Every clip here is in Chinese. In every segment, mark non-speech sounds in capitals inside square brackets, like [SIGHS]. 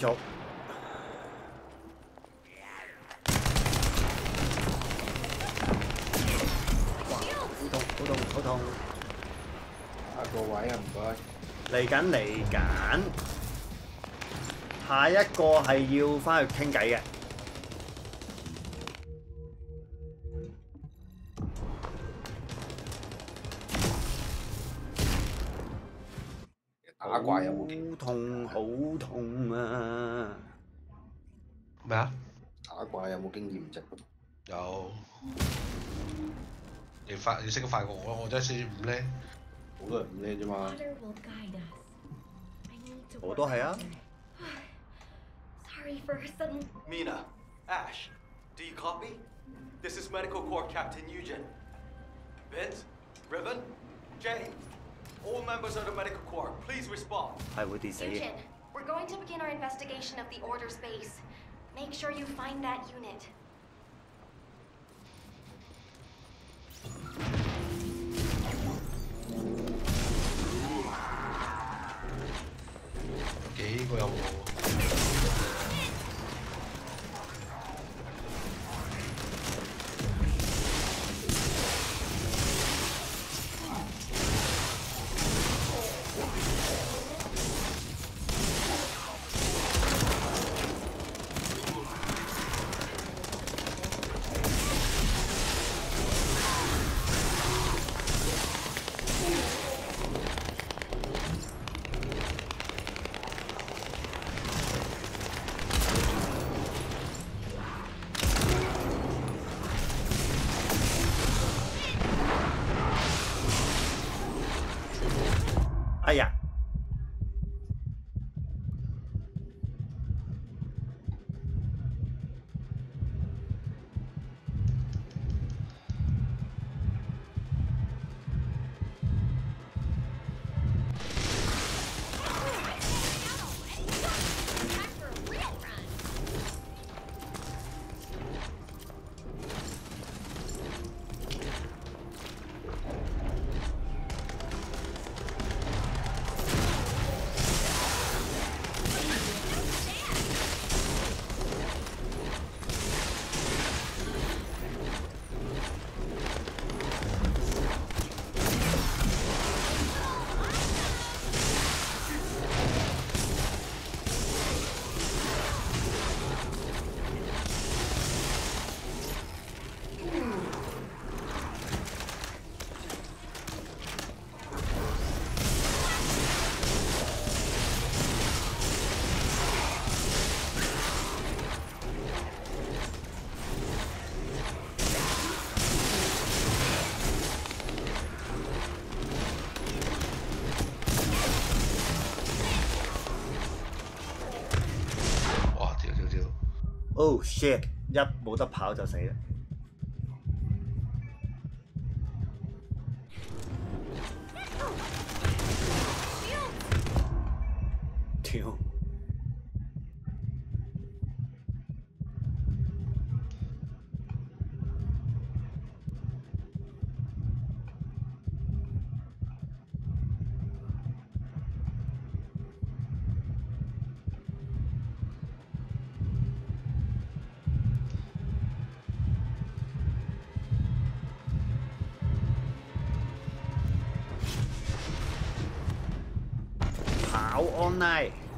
續。哇！好痛，好痛，好痛！下個位啊，唔该。嚟紧嚟紧，下一个系要翻去倾偈嘅。咩啊？打怪有冇经验值？有。你快你识得快过我咯，我真系四五咧。好多人唔叻啫嘛。 Father will guide us. I need to 我都系啊。 Sorry for sudden. Mina, Ash, do you copy? This is Medical Corps Captain Eugen. Vince, Riven, Jay, all members of the Medical Corps, please respond. 系会跌死嘅。 Eugen, we're going to begin our investigation of the Order's base. Make sure you find that unit. 幾個 shit！一冇得跑就死啦。跑 online。哇！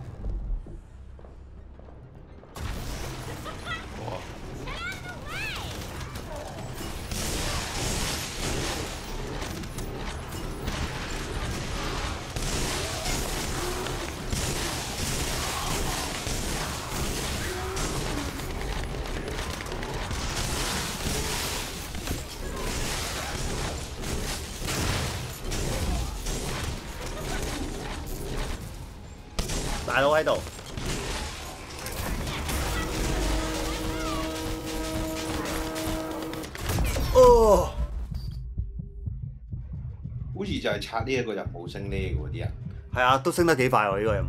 拆呢一個任務升呢嘅喎啲人，係啊，都升得幾快喎呢個任務。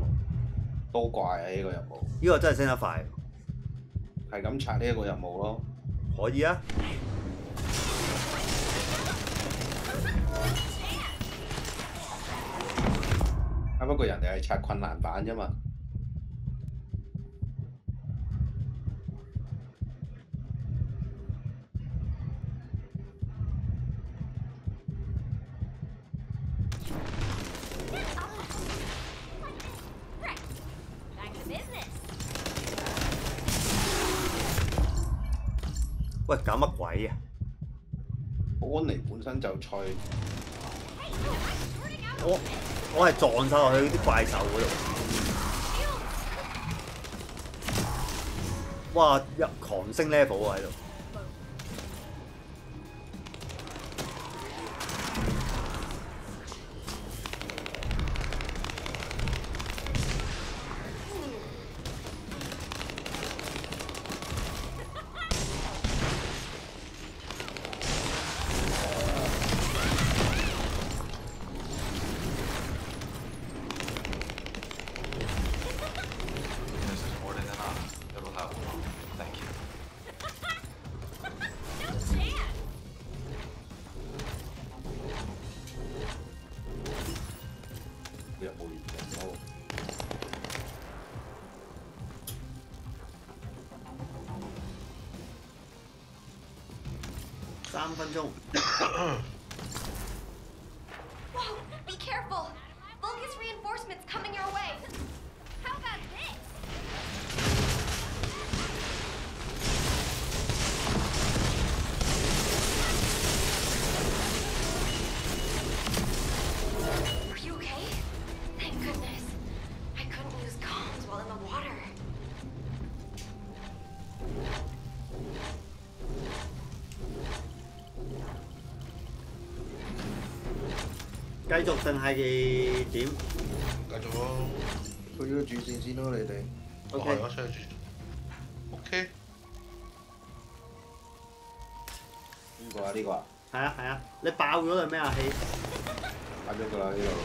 多怪啊呢個任務，呢個真係升得快。係咁拆呢一個任務咯。可以啊。啊不過人哋係拆困難版啫嘛。撞晒落去啲怪獸嗰度。哇！入狂升 level 喎喺度。繼續定係點繼續咯。去咗主線先咯，你哋。我？OK，我出去住。OK，呢個啊？呢個啊？係啊係啊，你爆咗啦咩啊氣？爆咗㗎啦呢度。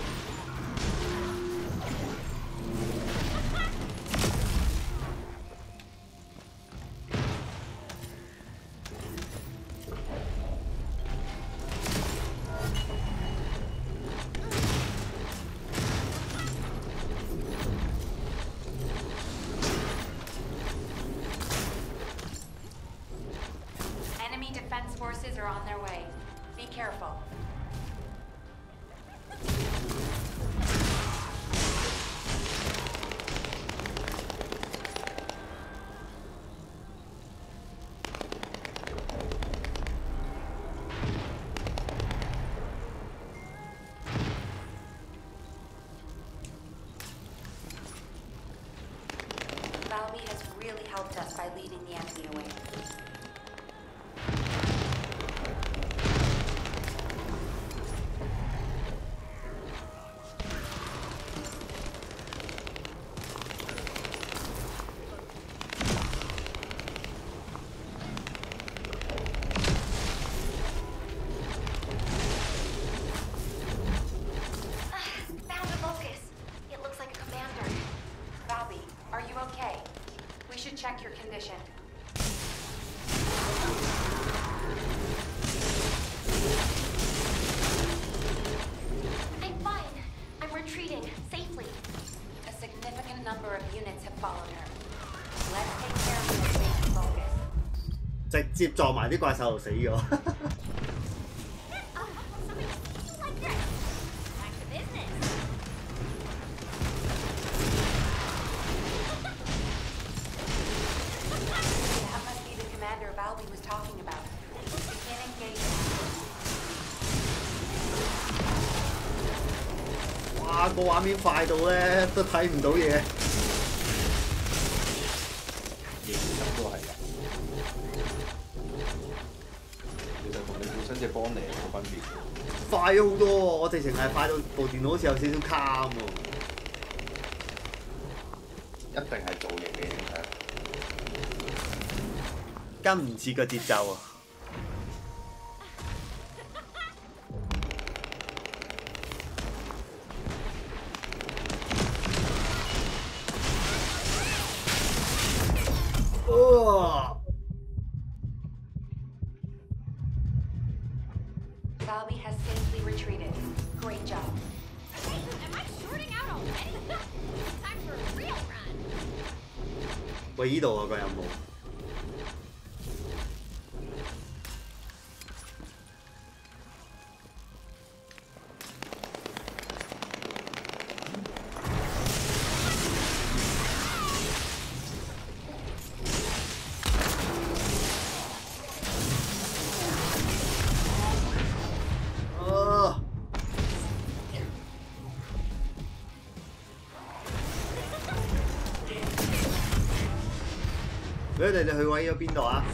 condition. I'm fine. I'm retreating safely. A significant number of units have followed her. Let's take care of this main focus. 直接撞埋啲怪兽就死咗。 快到咧都睇唔到嘢。認真都係㗎。其實同你本身隻邦尼冇分別。快咗好多喎！我直情係快到部電腦好似有少少卡咁喎。一定係造型嘅影響。跟唔切個節奏啊！去位咗邊度啊？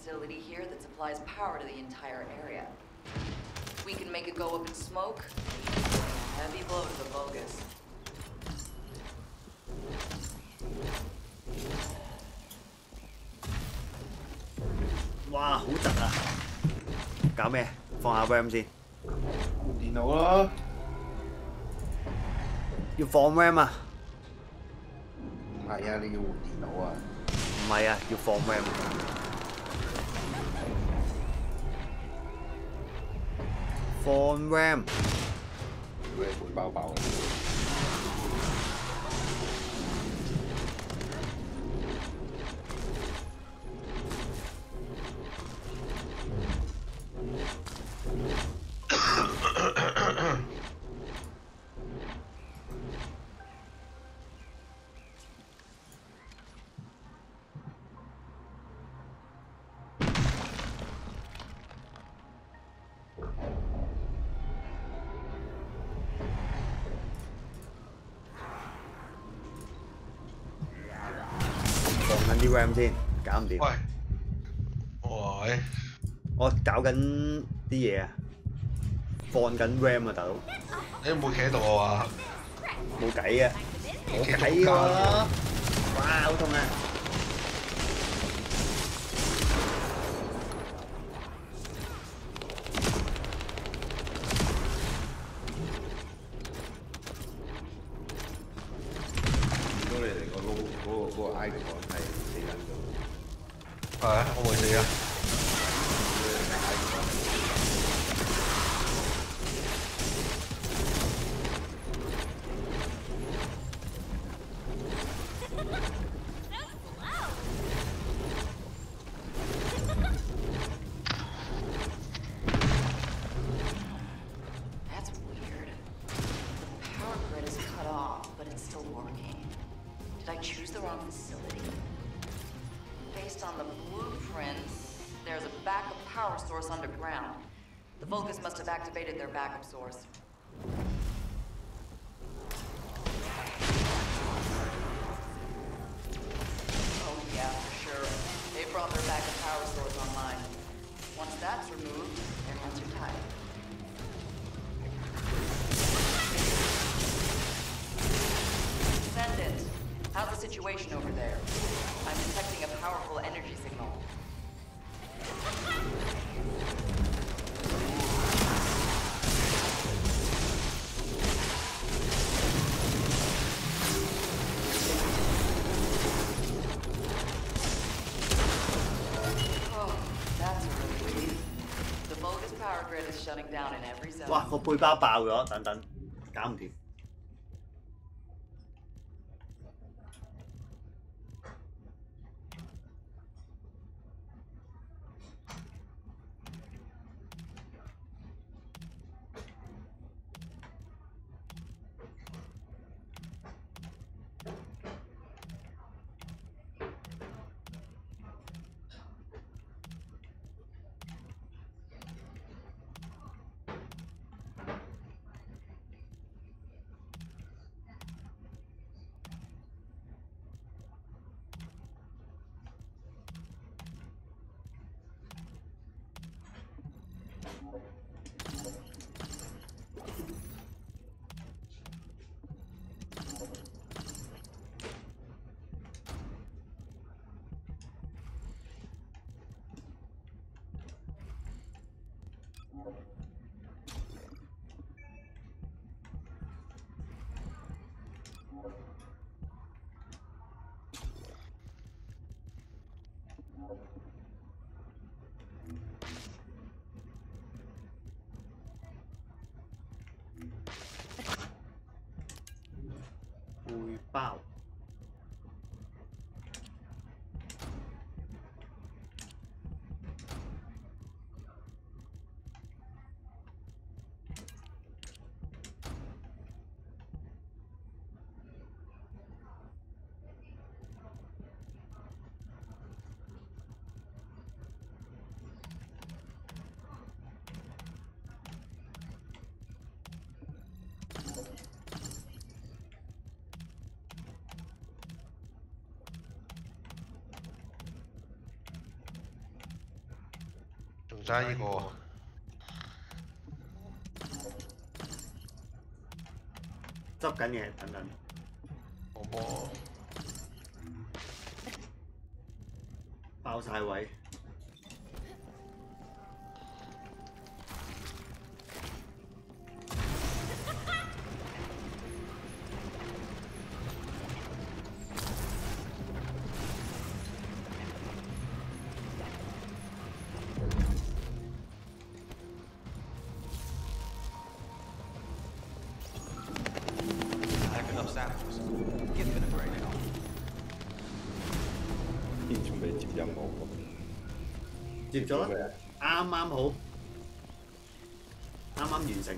facility here that supplies power to the entire area. We can make it go up in smoke. A heavy blow to the Vulgus. 哇，好窒啊！搞咩？放下 RAM 先，电脑咯，要放 RAM 啊？唔系啊，你要换电脑啊，唔系啊，要放 RAM。 放 RAM，如果你會爆爆。放 RAM 先，搞唔掂。喂，喂，我搞緊啲嘢啊，放緊 RAM 啊，大佬，你有冇企喺度啊？冇計啊，冇計喎！哇，好痛啊！背包爆咗，等等，Fui pau. 仲爭呢個喎，執緊嘢，等等。我波爆晒位。接咗啦，啱啱好，啱啱完成。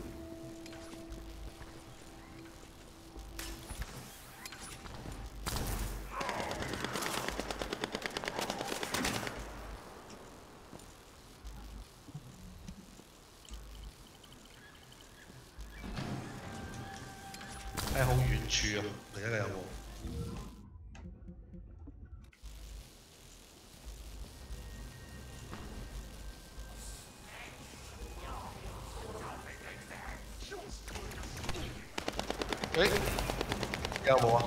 喺好遠處啊！另一個有冇？誒，有冇啊？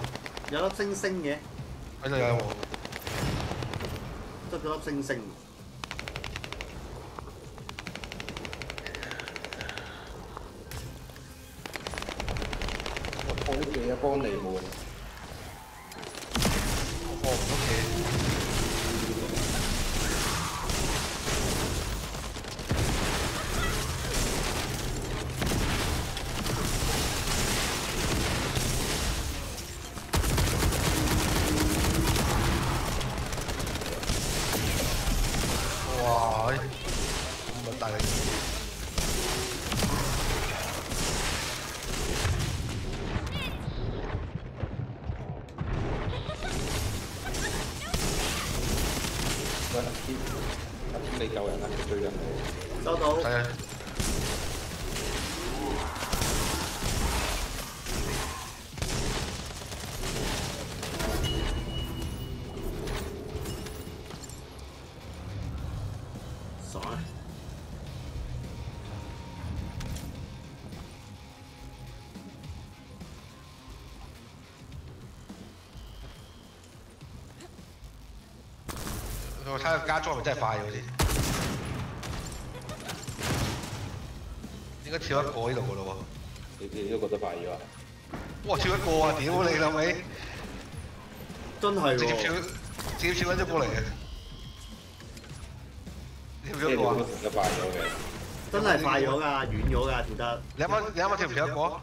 有粒星星嘅，喺度有冇？執咗粒星星。我幫你啊，幫你我睇下加裝係咪真係快咗先？應該跳一個呢度噶咯你你都覺得快咗啊？喎！哇！跳一個啊！屌你老味！真係直接跳，，直接跳緊咗過嚟嘅。跳咗一個啊！都覺得快咗嘅。真係快咗㗎，遠咗㗎，跳得。你啱啱你啱啱跳唔跳一個啊？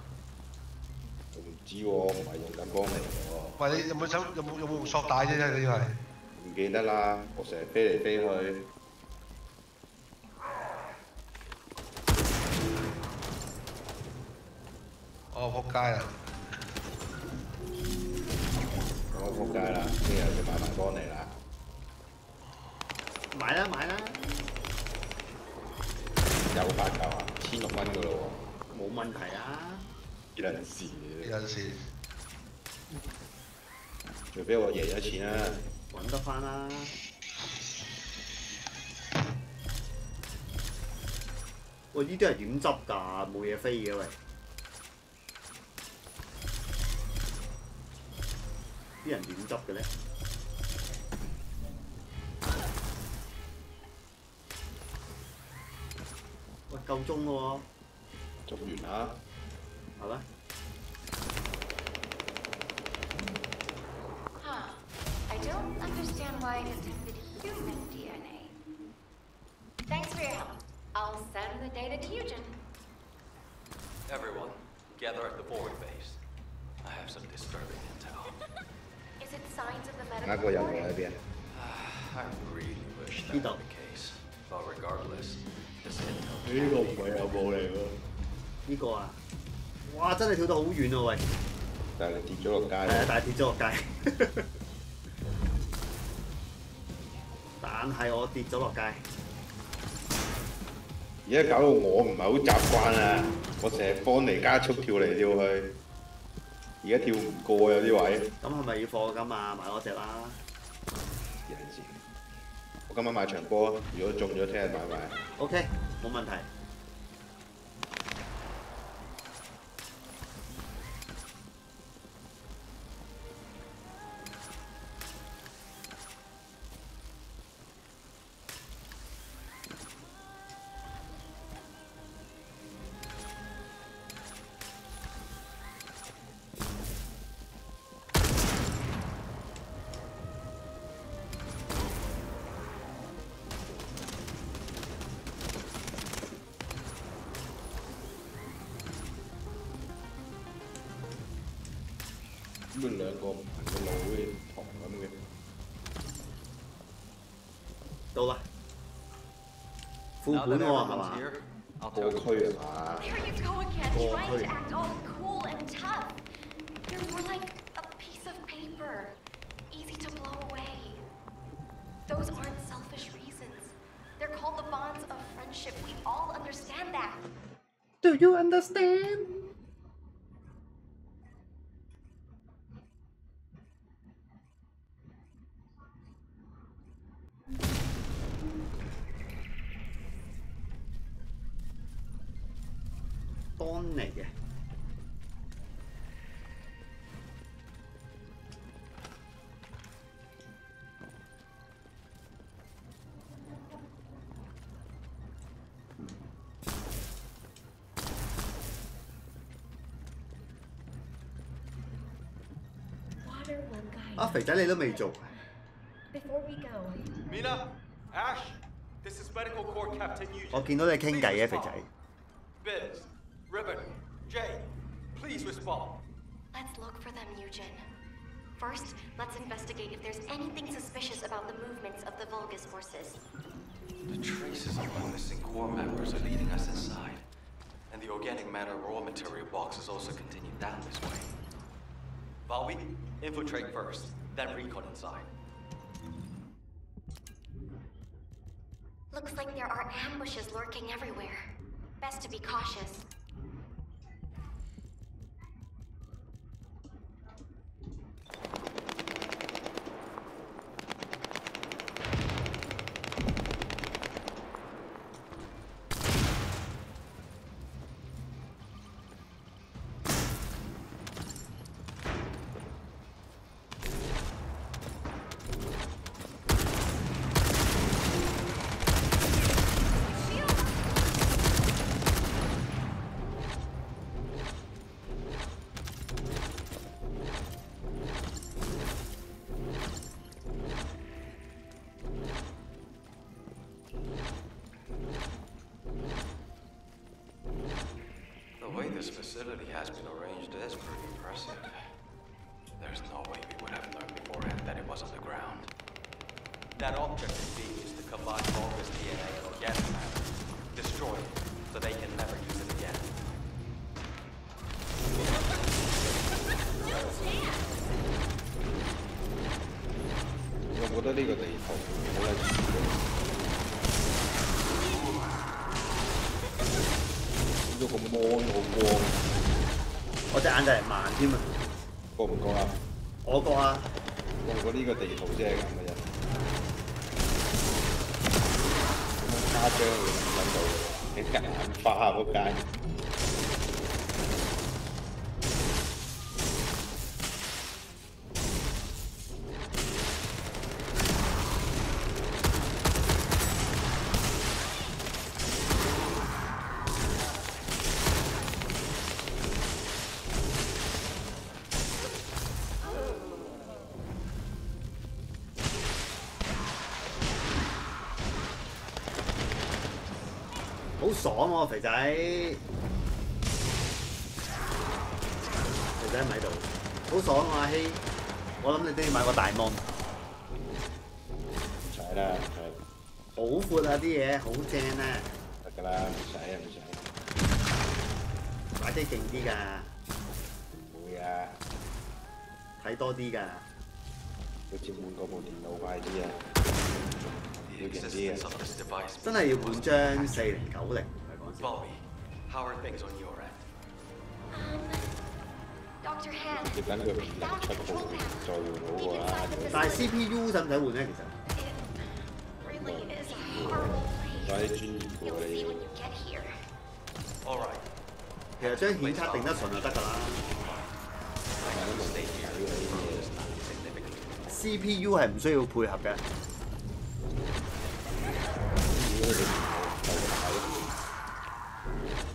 我唔知喎，唔係用緊幫你喎。喂，你有冇手有冇有冇用索帶啫？呢啲係。唔記得啦，我成日飛嚟飛去。我，仆街啦！我仆街啦，聽日就買埋幫你啦。買啦買啦，有八嚿啊，千六蚊噶咯冇問題啊！喎，呢陣時有陣時除非我贏咗錢啦。揾得翻啦。喂，呢啲係點執㗎？冇嘢飛嘅喂。啲人點執嘅咧？喂，夠鐘咯做完啦，喎，係咩？I detected human DNA. Thanks for your help. I'll send the data to Eugen. Everyone, gather at the forward base. I have some disturbing intel. [LAUGHS] 下 medical 一个任务 core? 喺边啊？ I really wish that Biết were đâu. the case. But regardless, this intel 呢个唔系任务嚟喎，呢个啊，哇！真系跳得好远喎喂，但系跌咗落街系啊，喎。但系跌咗落街。 但係我跌咗落街，而家搞到我唔係好習慣啊！我成日幫嚟加速跳嚟跳去，而家跳唔過有啲位。咁係咪要貨金啊？買嗰只啦。我今晚買場波啊！如果中咗，聽日買埋。OK，冇問題。now that everyone's here, I'll tell you. Here you go again, trying to act all cool and tough. You're more like a piece of paper, easy to blow away. Those aren't selfish reasons. They're called the bonds of friendship. We all understand that. Do you understand? 當嚟嘅。啊，肥仔你都未做 Corps Captain 我見到你傾偈嘅肥仔 First, let's investigate if there's anything suspicious about the movements of the Vulgus forces. The traces of the missing core members are leading us inside. And the organic matter raw material boxes also continue down this way. Valby, infiltrate first, then recon inside. Looks like there are ambushes lurking everywhere. Best to be cautious. 爽喎、肥仔！肥仔唔喺度，好爽啊！阿希，我諗你都要買個大梦，唔使啦，係好闊啊啲嘢，好正啊，得㗎啦，唔使啊唔使，擺啲勁啲㗎，唔會啊，睇多啲㗎。好似換嗰部電腦快啲啊。要勁啲啊真係要換張四零九零，等佢變人出好啲，再換好過啦。但係 CPU 使唔使換咧？其實冇，睇專業過你。其實將顯卡定得順就得㗎啦。CPU 係唔需要配合嘅。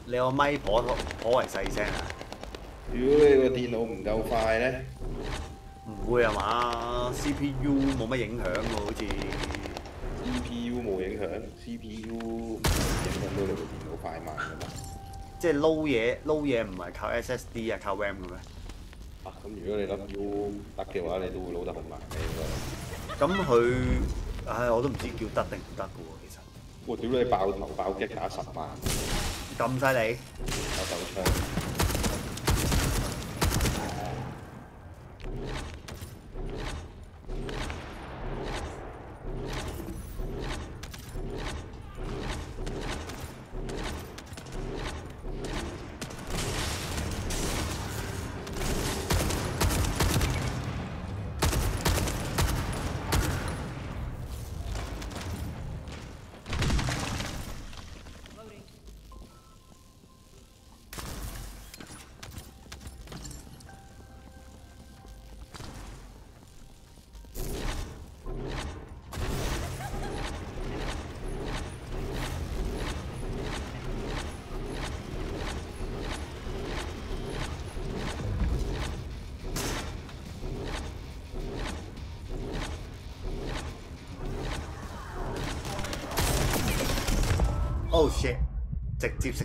你個麥可可為細聲啊！如果你個電腦唔夠快咧，唔會啊嘛？C P U 冇乜影響喎，好似 CPU 冇影響，CPU 唔影響到你個電腦快慢㗎嘛。即係撈嘢撈嘢唔係靠 S S D 啊，靠 RAM 嘅咩？啊，咁如果你粒 U 得嘅話，你都會撈得好慢嘅應該。咁佢唉，我都唔知叫得定唔得嘅喎，其實我屌你爆頭爆擊打十萬，咁犀利。有手槍。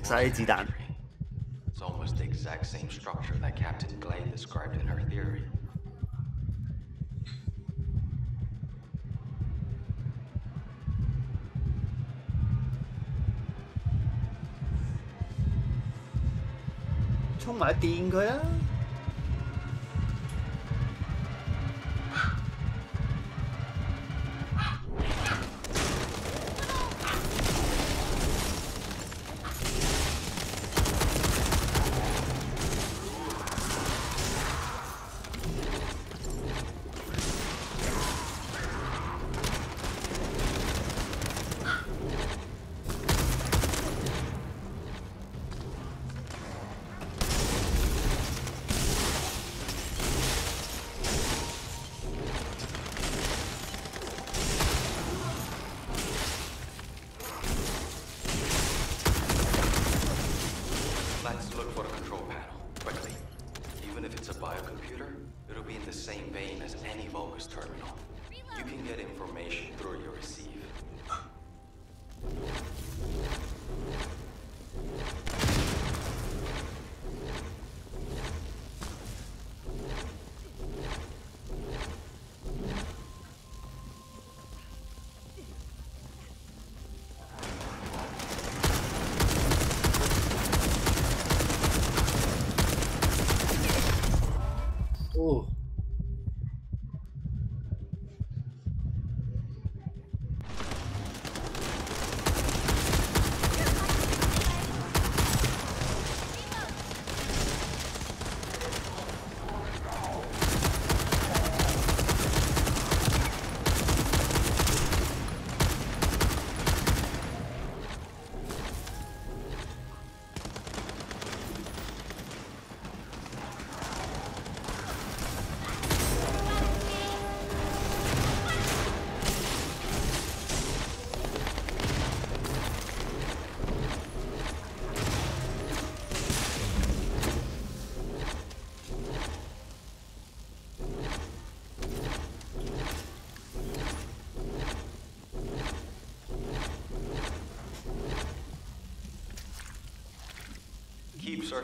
細子彈，充埋電佢啊！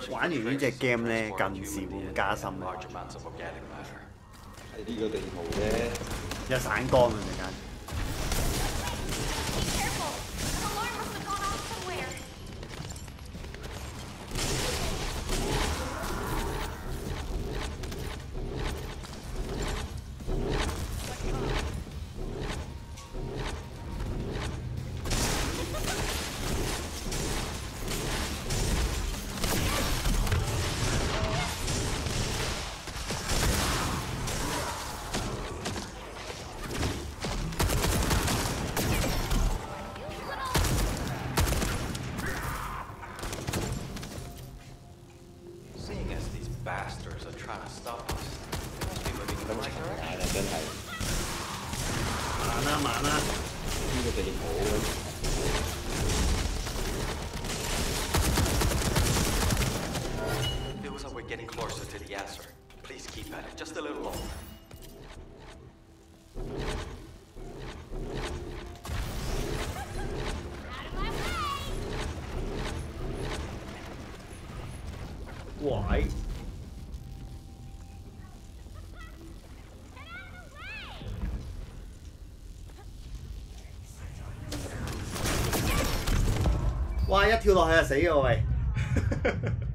玩完呢只 game 咧，近視會加深喺！呢個地圖咧有散光嘅。跳落去就死嘅喂。[LAUGHS]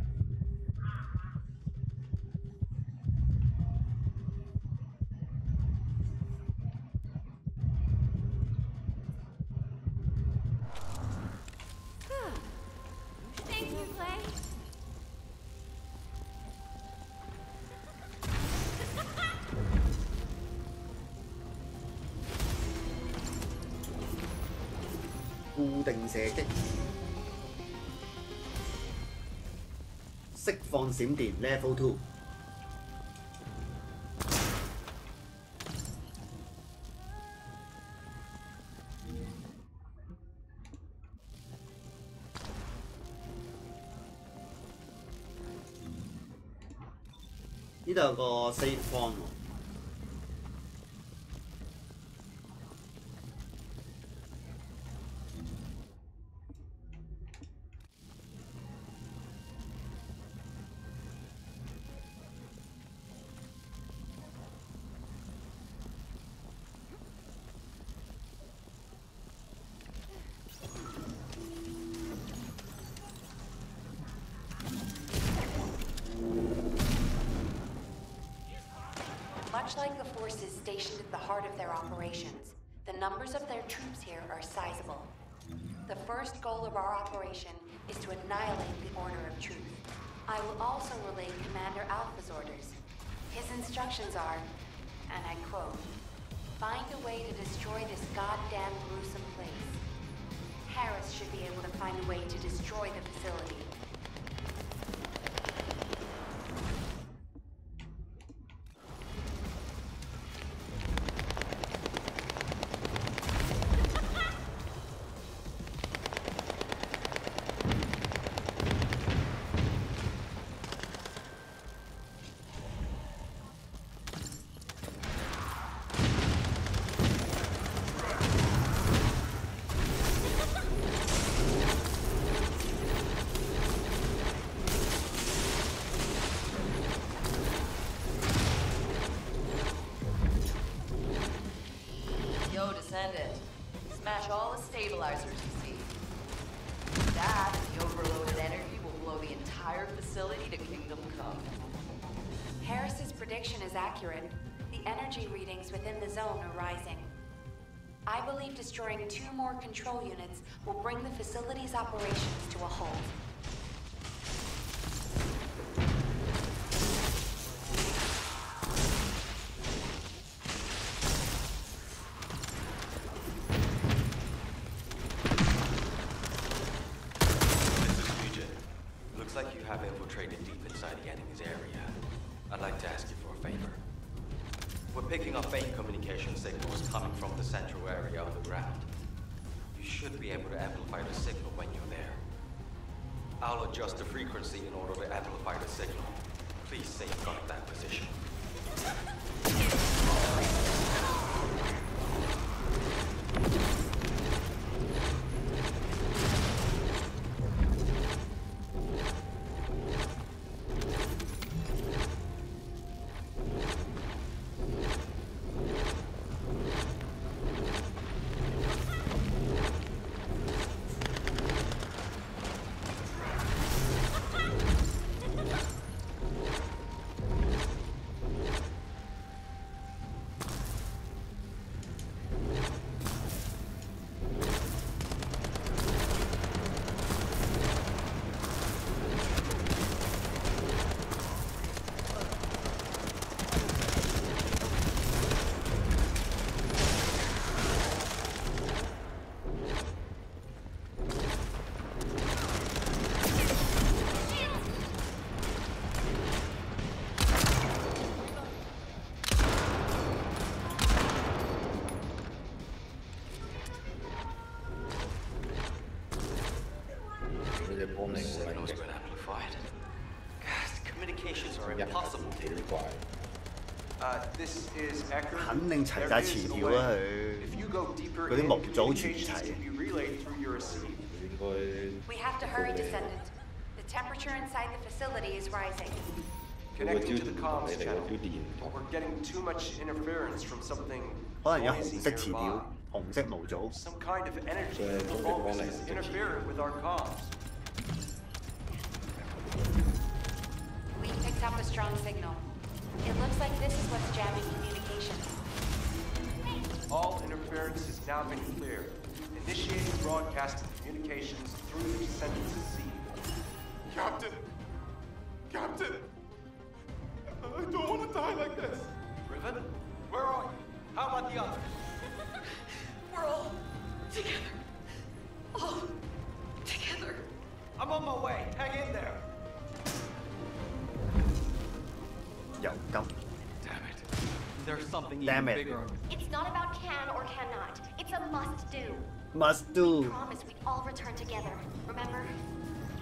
固定射擊，闪电 Level Two。呢度有個 save point like the forces stationed at the heart of their operations, the numbers of their troops here are sizable. The first goal of our operation is to annihilate the Order of Truth. I will also relay Commander Alpha's orders. His instructions are, and I quote, Find a way to destroy this goddamn gruesome place. Harris should be able to find a way to destroy the facility. Stabilizers you see. That, the overloaded energy will blow the entire facility to Kingdom Come. Harris's prediction is accurate. The energy readings within the zone are rising. I believe destroying two more control units will bring the facility's operations to a halt. 肯定齊 There 晒 is 詞 a 條 way. 啦佢。If you go deeper 嗰啲 in, 模組全 communications 齊 can。be relayed through your receive. 應該 We have to hurry, Descendant. The temperature inside the facility is rising. 佢個 Connecting 焦 to 點 the 同 comms 你哋個 channel. 焦點唔同。We're getting too much interference from something 可能有 noisy 紅色詞 nearby. 條、紅色模組。Some kind of energy Yeah, from the don't All interference has now been cleared. Initiating broadcast of communications through the Descendants seed. Captain! Captain! I don't want to die like this! Riven, where are you? How about the others? [LAUGHS] We're all together. All together. I'm on my way. Hang in there. 油金 Damn it. There's something Damn even it. bigger. It's not about can or cannot. It's a must do. must do。 Promise we'd all return together. Remember?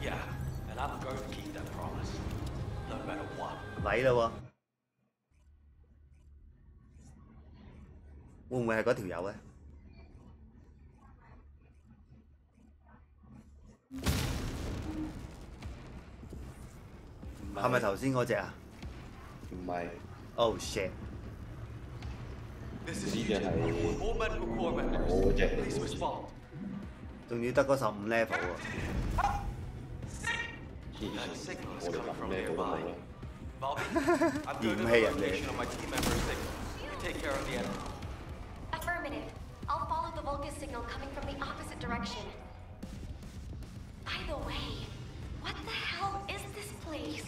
Yeah, and I'm going to keep that promise. No matter what. 嚟啦喎，会唔会系嗰条友咧？系咪头先嗰只啊唔系， ？Oh shit！ This is 呢只 Eugene. 係 All medical corps 我 members, 嗰只 please respond. 仲要得嗰十五 level 喎。黐線，我哋咁咩都冇啦。Bobby, I'm going to 嫌棄人 the 哋 location of my team member's signal. You take care of the enemy. Affirmative. I'll follow the Vulgus signal coming from the opposite direction. By the way, what the hell is this place?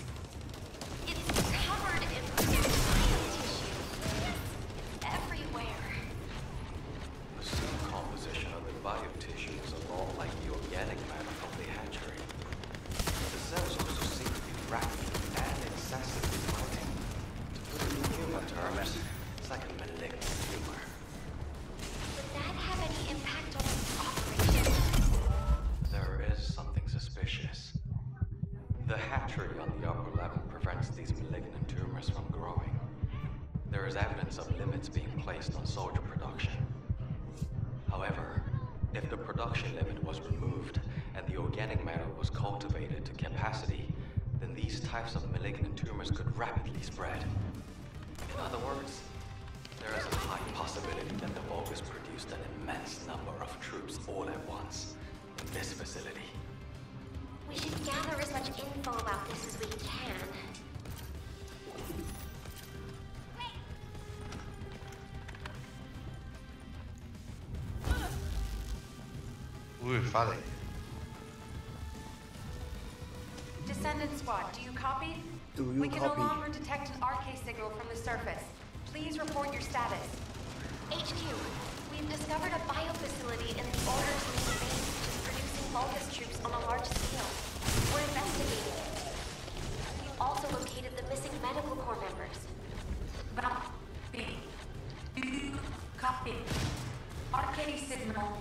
Is of limits being placed on soldier production. However, if the production limit was removed and the organic matter was cultivated to capacity, then these types of malignant tumors could rapidly spread. In other words, there is a high possibility that the Vulgus produced an immense number of troops all at once in this facility. We should gather as much info about this as we can. Ooh, funny. Descendant squad, do you copy? Do you we can no longer detect an RK signal from the surface. Please report your status. HQ, we've discovered a biofacility in the order to base, which is producing Vulgus troops on a large scale. We're investigating it. We've also located the missing medical corps members. Copy. Do you copy? RK signal.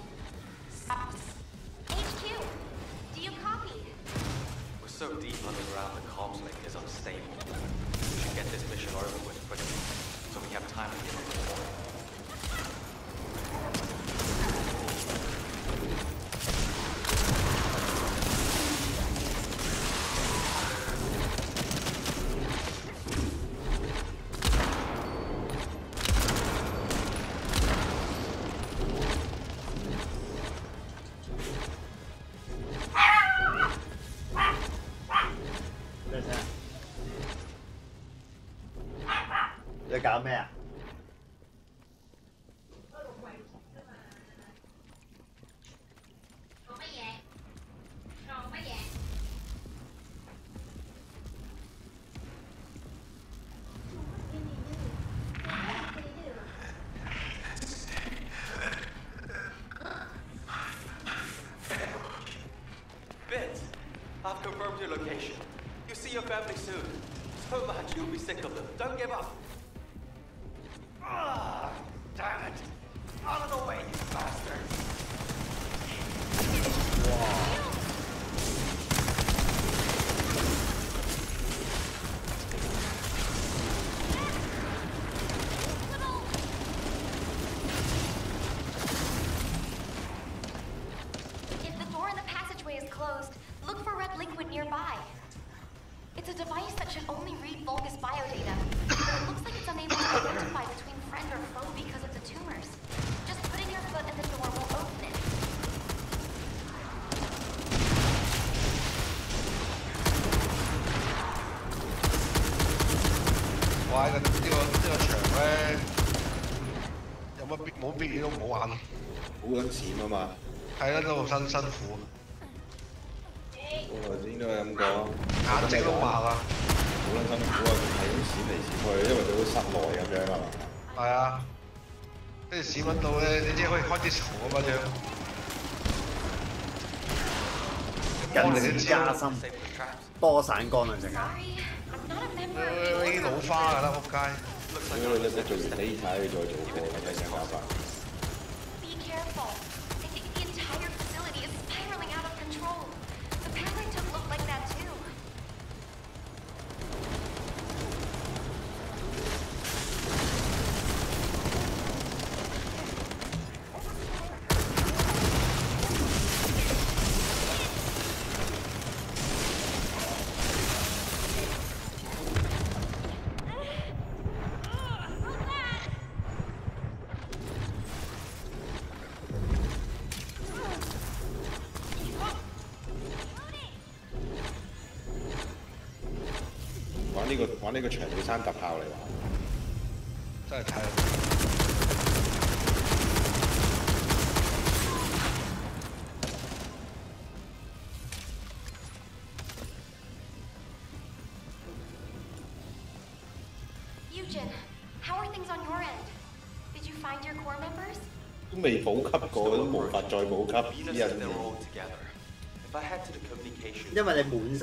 Stops. HQ, do you copy? We're so deep underground the comms link is unstable. We should get this mission over with quickly, so we have time to get on the. 係啊，都好辛辛苦，我頭先都係咁講，眼睛都白啦！好撚辛苦啊！係咁閃嚟閃去，因為佢好室內咁樣啊嘛。係啊，跟住閃揾到咧，你只可以開啲嘈啊嘛樣。近視加深，多散光啊！陣間 Sorry, I'm not a member 喂 of 喂已經 the 老.花㗎啦，仆街！如果你一做完呢睇，你再做過，咁樣先搞法。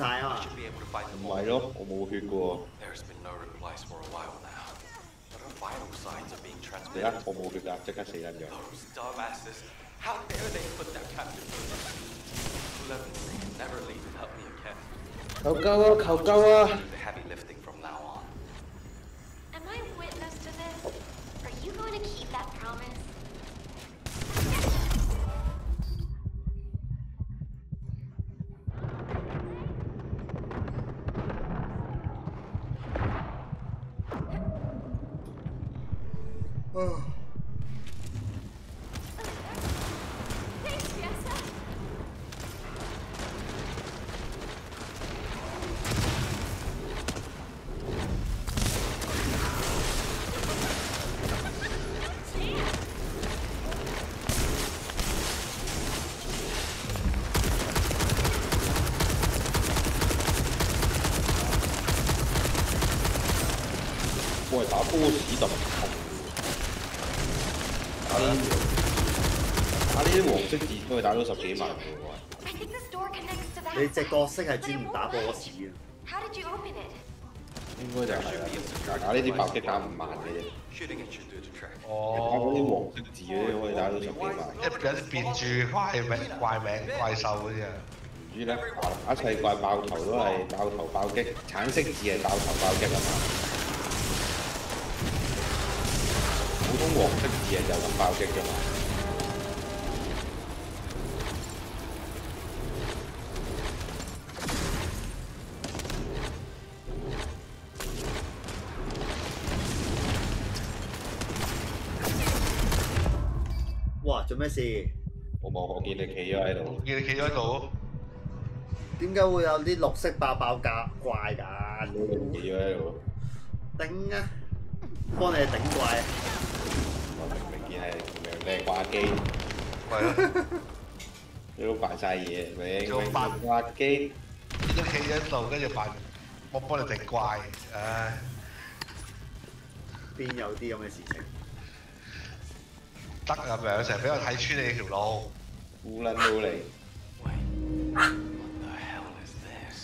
为你满晒啊 I 嘛 should。be able to find 唔 them all. 系咯，我冇血嘅喎。 There's been no replies for a while now. But our vital signs are being 你 transmitted. 睇我冇血㗎，即刻死撚咗。 Those dumbasses. How dare they put their captain through this? Whoever never leave without me again. 求救啊！求救啊！ 啊 Thanks, Fiesta. 我係打波士特唔痛。打呢打呢啲黃打到十幾萬嘅喎。你隻角色係專門打波 budge. 士嘅。How did you open it? 應該就係啦。打呢啲白擊打唔慢嘅啫。Trick. 打嗰啲哦，黃色字嗰啲可以打到十幾萬。一有啲變住怪名、怪名、怪獸嗰啲啊！唔知咧，一切怪爆頭都係爆頭爆擊，橙色字係爆頭爆擊啊嘛。普通黃色字係就咁爆擊㗎嘛。事？我冇，我見你企咗喺度。見你企咗喺度，點解會有啲綠色爆爆格怪㗎？你企咗喺度，頂啊！幫你頂怪啊！我明明見係明靚掛機，係啊，你都扮晒嘢，明明做扮掛機。你都企喺度，跟住扮我幫你頂怪，唉，邊有啲咁嘅事情？得咁樣成日俾我睇穿你條路，烏撚到你 the hell is this?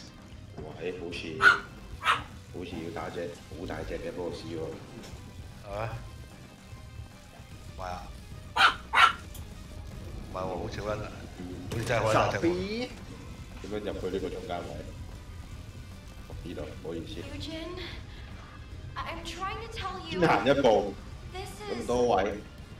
喂，好似好似要打隻好大隻嘅 boss 喎。係咪？唔係啊，唔係喎，好少人啊，好似真係好大隻喎。B 點樣入去呢個中間位？呢度，唔好意思，Eugen, I- I'm trying to tell you. 先行一步，咁多位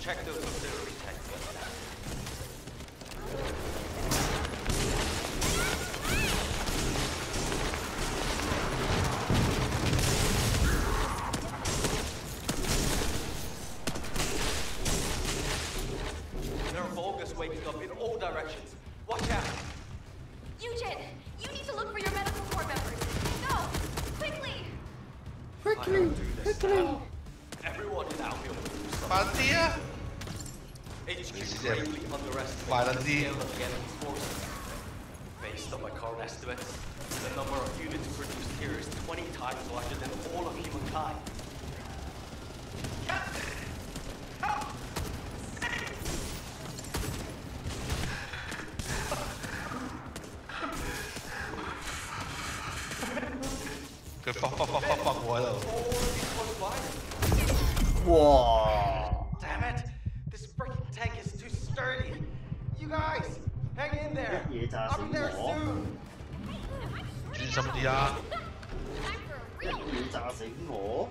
Check those auxiliary Their vulgus waking up in all directions. Watch out! Eugen! You need to look for your medical corps members! Go! Quickly! Quickly! Quickly! Everyone in our building. Pantia? HQ greatly the scale of the enemy's force, Based on my current estimates, the number of units produced here is 20 times larger than all of humankind. Captain! Help! fuck, fuck, fuck, fuck, fuck, fuck, fuck, guys, hang in there. 一嘢炸死 I'll be there 我，soon. 專心啲啊！一嘢炸死我。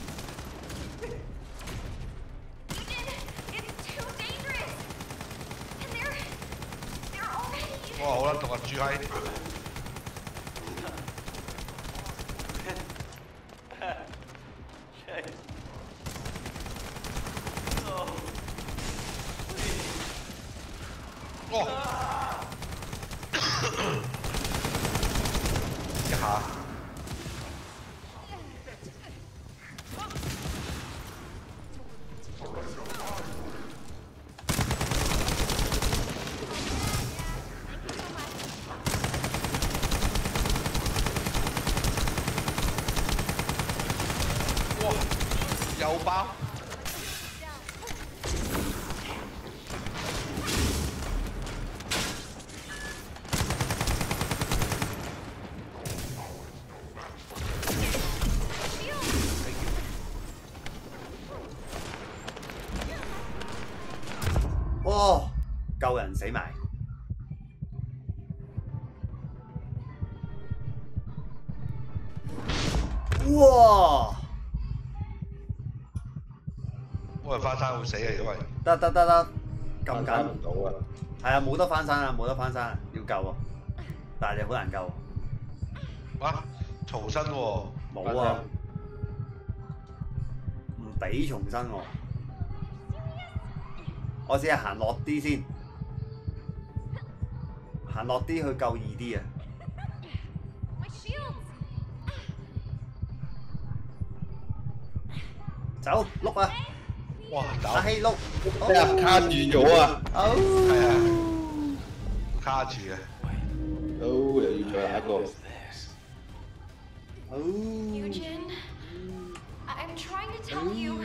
哇！好撚毒啊，豬閪！死啊，因為得得得得，咁緊唔到啊！係啊，冇得翻山啊，冇得翻山啊，要救啊！但係你好難救，哇重新喎，冇啊，唔俾重生喎。我試下行落啲先，行落啲去救易啲啊！走，碌啊！哇打氣碌，咩啊？卡住咗啊！係啊，卡住嘅。都又要再下一個。Eugen, I- I'm trying to tell you,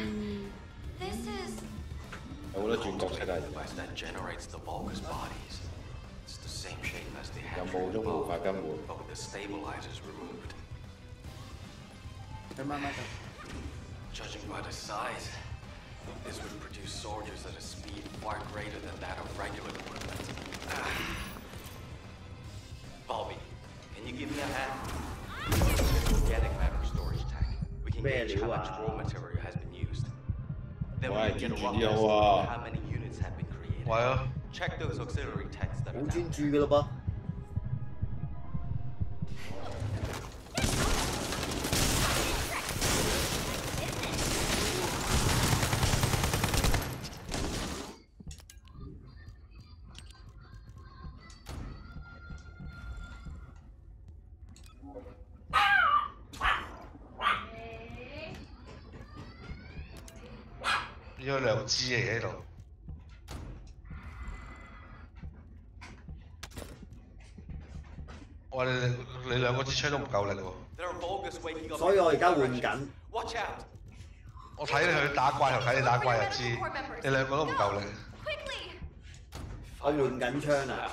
this is 有冇得轉角色啊？device that generates the Vulgus bodies. It's the same shape as the 有冇中無法根會？but with the stabilizers removed. 慢慢就 soldiers at a speed far greater than that of regular equipment. Ah. Bobby, can you give me a hand? Organic matter storage tank. We can gauge how much raw material has been used. Then Why we can get a rough how many units have been created. Why? Uh? Check those auxiliary tanks that are down. 支嘢喺度。我哋你兩個支槍都唔夠力喎。There are Vulgus waking up. 所以我而家換緊。Watch out! 我睇你去打怪同睇你打怪就知，你兩個都唔夠力。Quickly! 我換緊槍啊！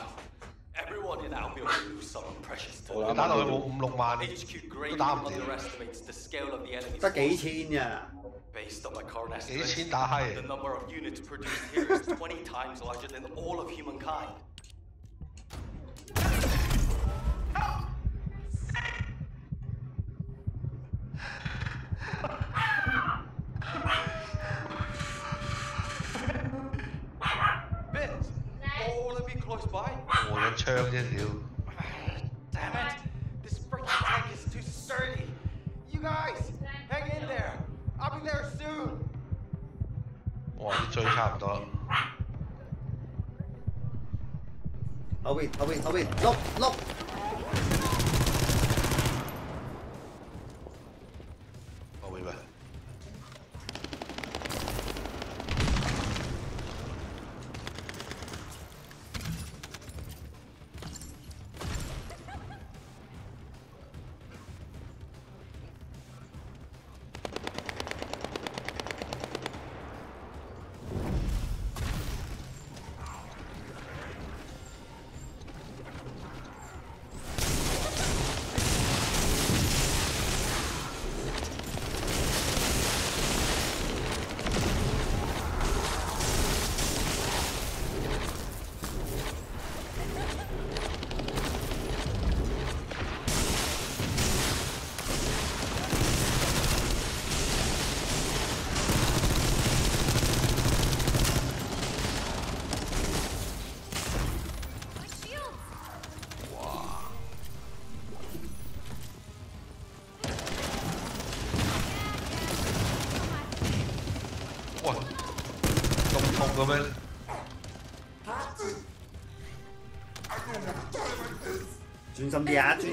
你打落去冇五六萬，HQ 都打唔掂。得幾.千咋？Based on my current 幾 estimates, 錢打閪 the number of units produced here is 20 times larger than all of humankind. Vince, all of you close by? 換緊槍啫屌！Damn it! This freaking tank is too sturdy. You guys, hang in there. I'll be there soon. 哇！啲追差唔多啦。后边后边后边，碌碌！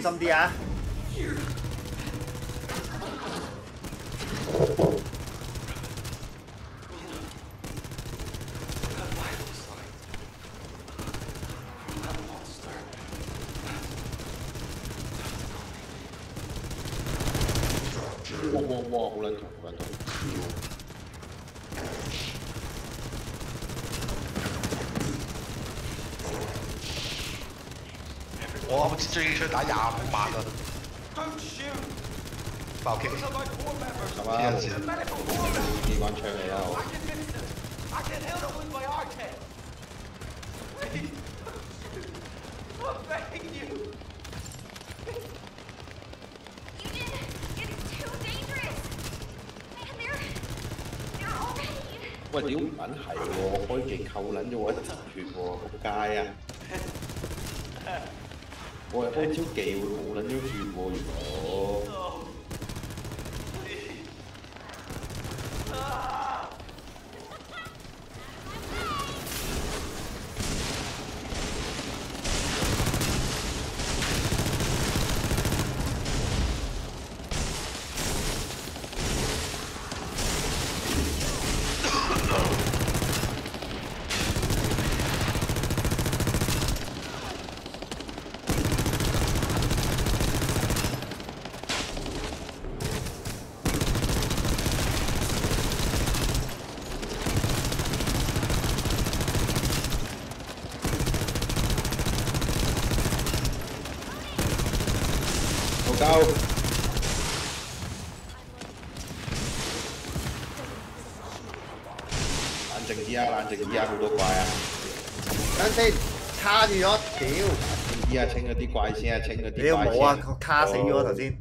心啲啊！哇哇哇！好撚痛，好撚痛！这一车打哑五的啊好 k 什么东西完全没有靜啲啊！冷靜啲啊！好多怪啊！等陣先，卡住咗，屌！冷靜啲啊！清嗰啲怪先啊！清嗰啲屌怪先。冇啊，卡死咗頭先。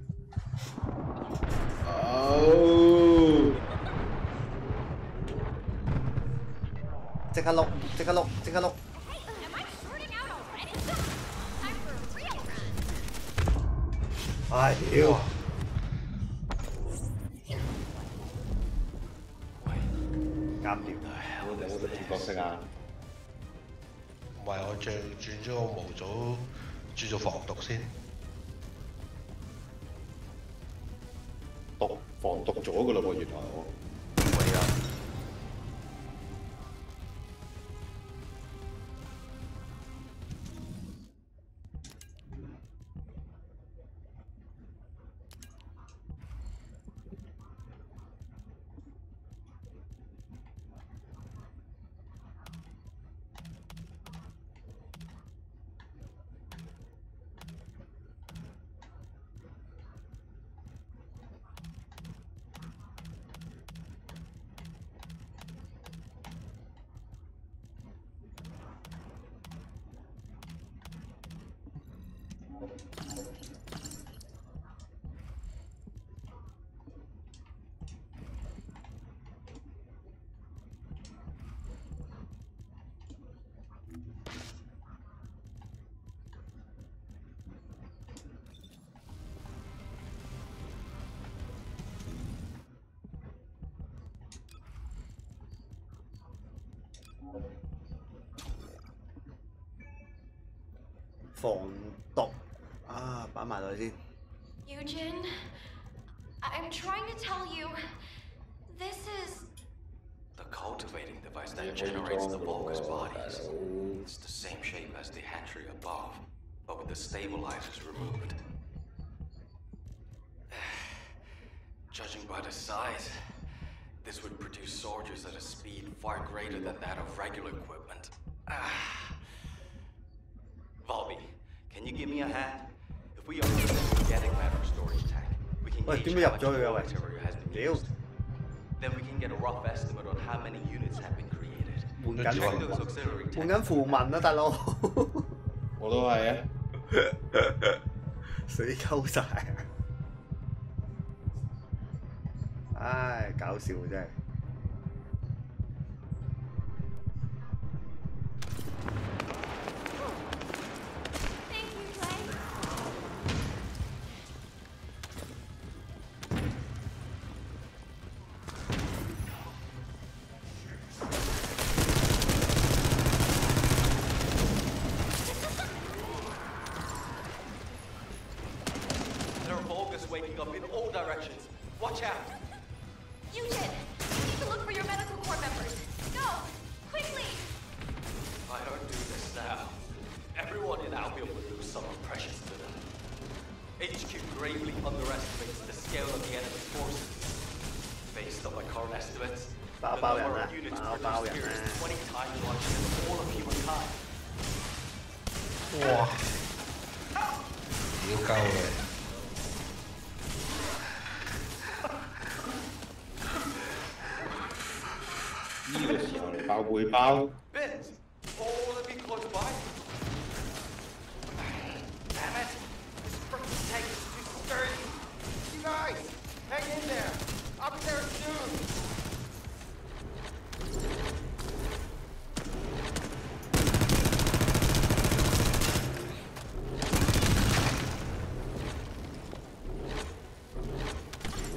哦。即刻碌，即刻碌，即刻碌！Am I 色啊！唔係我轉轉咗個模組，轉做防毒先。毒防毒咗噶啦喎，原來我。防毒啊，摆埋落去先。 Eugen, I'm trying to tell you, this is The cultivating device that generates the Vulgus bodies. It's the same shape as the hatchery above, but with the stabilizers removed. [SIGHS] Judging by the size, this would produce soldiers at a speed far greater than that of regular 點解入咗去嘅喂屌，Then we can get a rough estimate on how many units have been created. 換 Check 緊 those auxiliary 換緊符文啊，大佬。我都係啊。死鳩晒啊！唉，搞笑真係。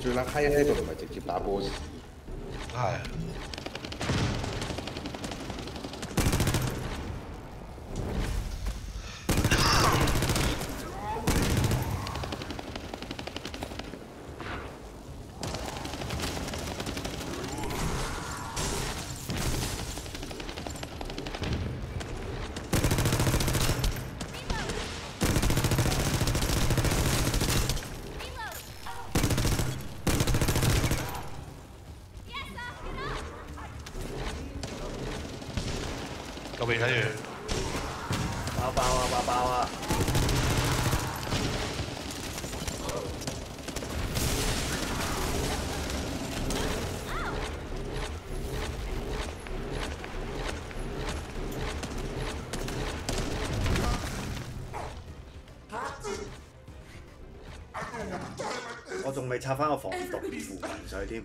做拉閪咧，佢唔係直接打 boss，擦翻個防毒，唔防水添，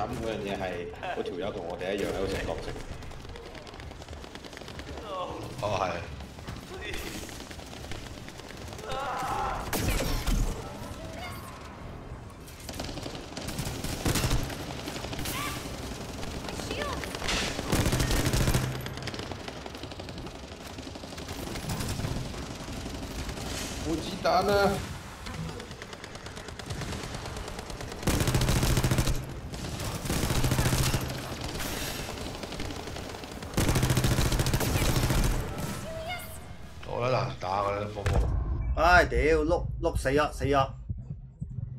慘嗰樣嘢係嗰條友同我哋一樣喺度食角色。哦係。冇子彈啊！我覺得難打嘅咧，波波。唉，屌，碌碌死咗死咗，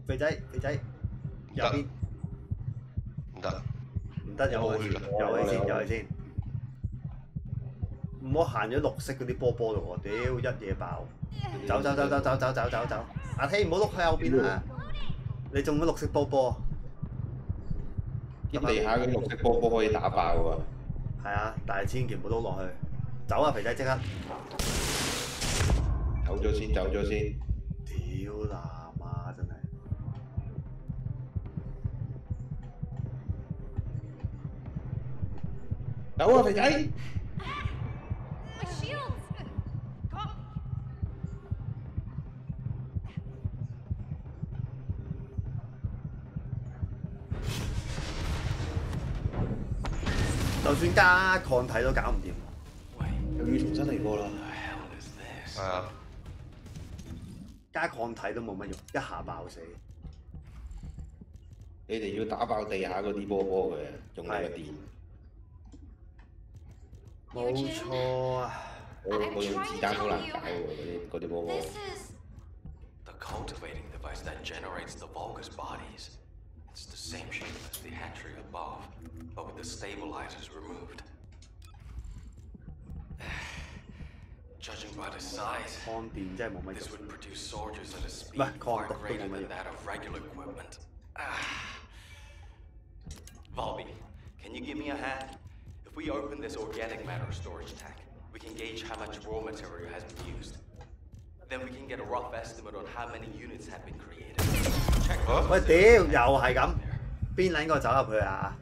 肥仔肥仔右邊。唔得，唔得有氣有氣啦有氣先有位先，唔好行咗綠色嗰啲波波度喎，屌一夜爆，走走走走走走走走走，阿 T 唔好碌喺後邊啊，你中咗綠色波波，啲地下嗰啲綠色波波可以打爆喎。係啊，但係千祈唔好碌落去，走啊肥仔即刻，走咗先，走咗先。就算加抗體都搞唔掂。又要重新嚟過啦。係啊，加抗體都冇乜用，一下爆死。你哋要打爆地下嗰啲波波嘅，用你個電。冇错啊！我我用子弹好难搞喎，嗰啲嗰啲波波。 The cultivating device that generates the Vulgus bodies. It's the same shape as the hatchery above, but with the stabilizers removed. [SIGHS] Judging by the size, 抗电真系冇乜 this 用。 would produce soldiers at a speed 唔系抗 far 毒都 greater 冇乜 than 用。 that of regular equipment. Ah. Volby, can you give me a hand? If we open this organic matter storage tank, we can gauge how much raw material has been used. Then we can get a rough estimate on how many units have been created. Check those 喂 facilities 屌，又系咁，边撚个走入去啊？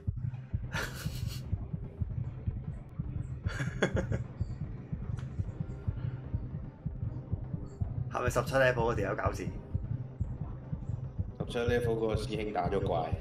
系咪十七 level [LAUGHS] 嗰条友搞事？十七 level 嗰个师兄打咗怪。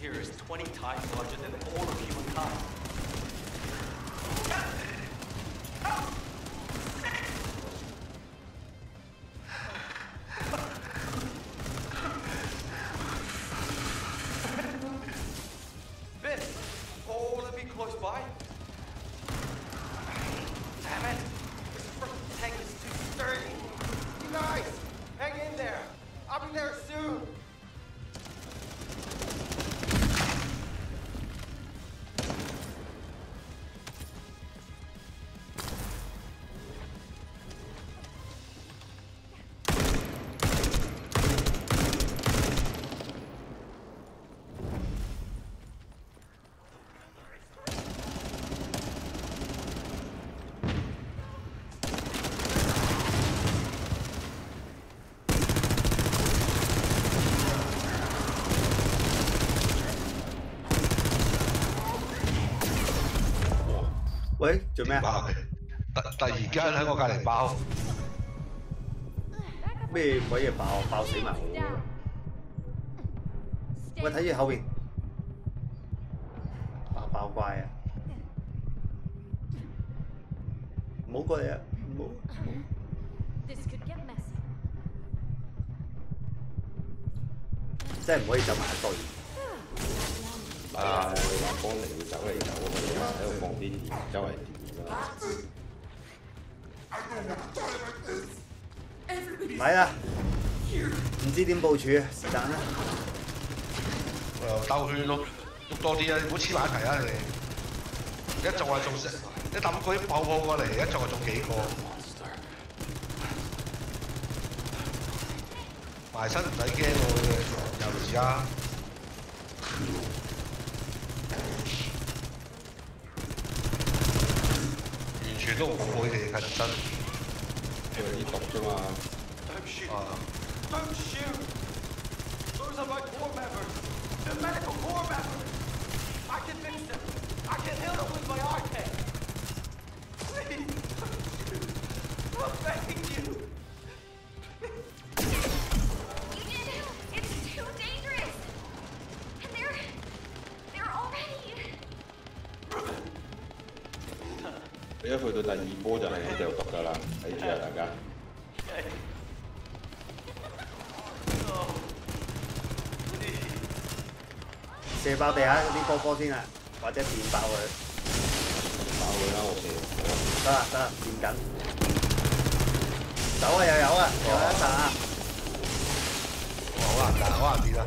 here is 20 times larger than all 做咩啊？爆嘅，突突然間喺我隔離爆，咩鬼嘢爆爆死埋我？喂，睇住後邊，唔知點部署啊，是但啦。我又兜圈咯，喐多啲啊！唔好黐埋一齊啊！你哋一做啊中食，一抌嗰啲爆破過嚟，一做係做幾個。埋身唔使驚喎，又時啊！完全都唔恐怖，佢哋近身。佢有啲毒啫嘛。啊！Don't shoot. Those are my core members. The medical core members. I can fix them. I can heal them with my arcade. Please. Oh, thank you. Ethan, it's too dangerous. And they're they're already 你一去到第二波就系咁掉毒㗎啦，睇住啊大家。 爆地下嗰啲波波先啊，或者電爆佢。爆佢啦！得啦得啦，掂緊。走啊又有啊，又有一陣啊！哇！好難打，好難跌啊！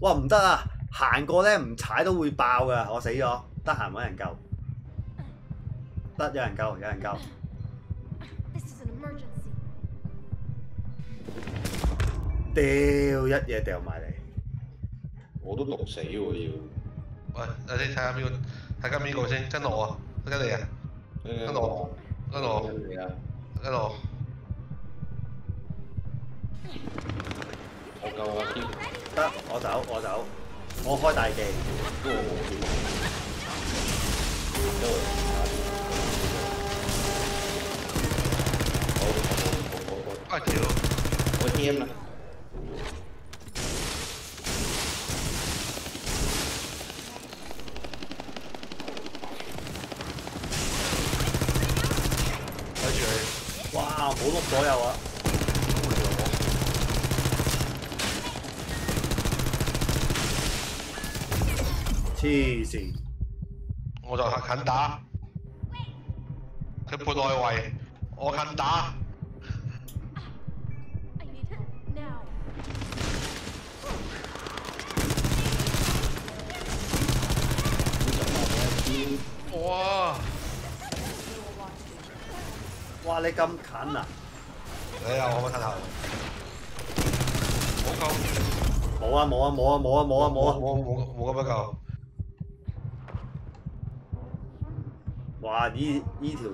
哇唔得啊，行過咧唔踩都會爆噶，我死咗。得閒揾人救。得有人救，有人救。This is an emergency. 掉一嘢掉埋嚟。我都毒死喎要。喂，你睇下邊個，睇緊邊個先？跟我啊，跟你啊，跟我，跟我，你啊！跟我。我救阿天，得，我走我走，我開大技。不過我冇叫。周圍好，我我我啊屌！我 TM 啦。睇住你。哇，好碌左右啊！黐線，我就近打，佢撥外圍，我近打。哇！哇你咁近啊！你啊，我乜頭？冇夠，冇啊冇啊冇啊冇啊冇啊冇啊！冇冇冇咁樣夠。哇！依依條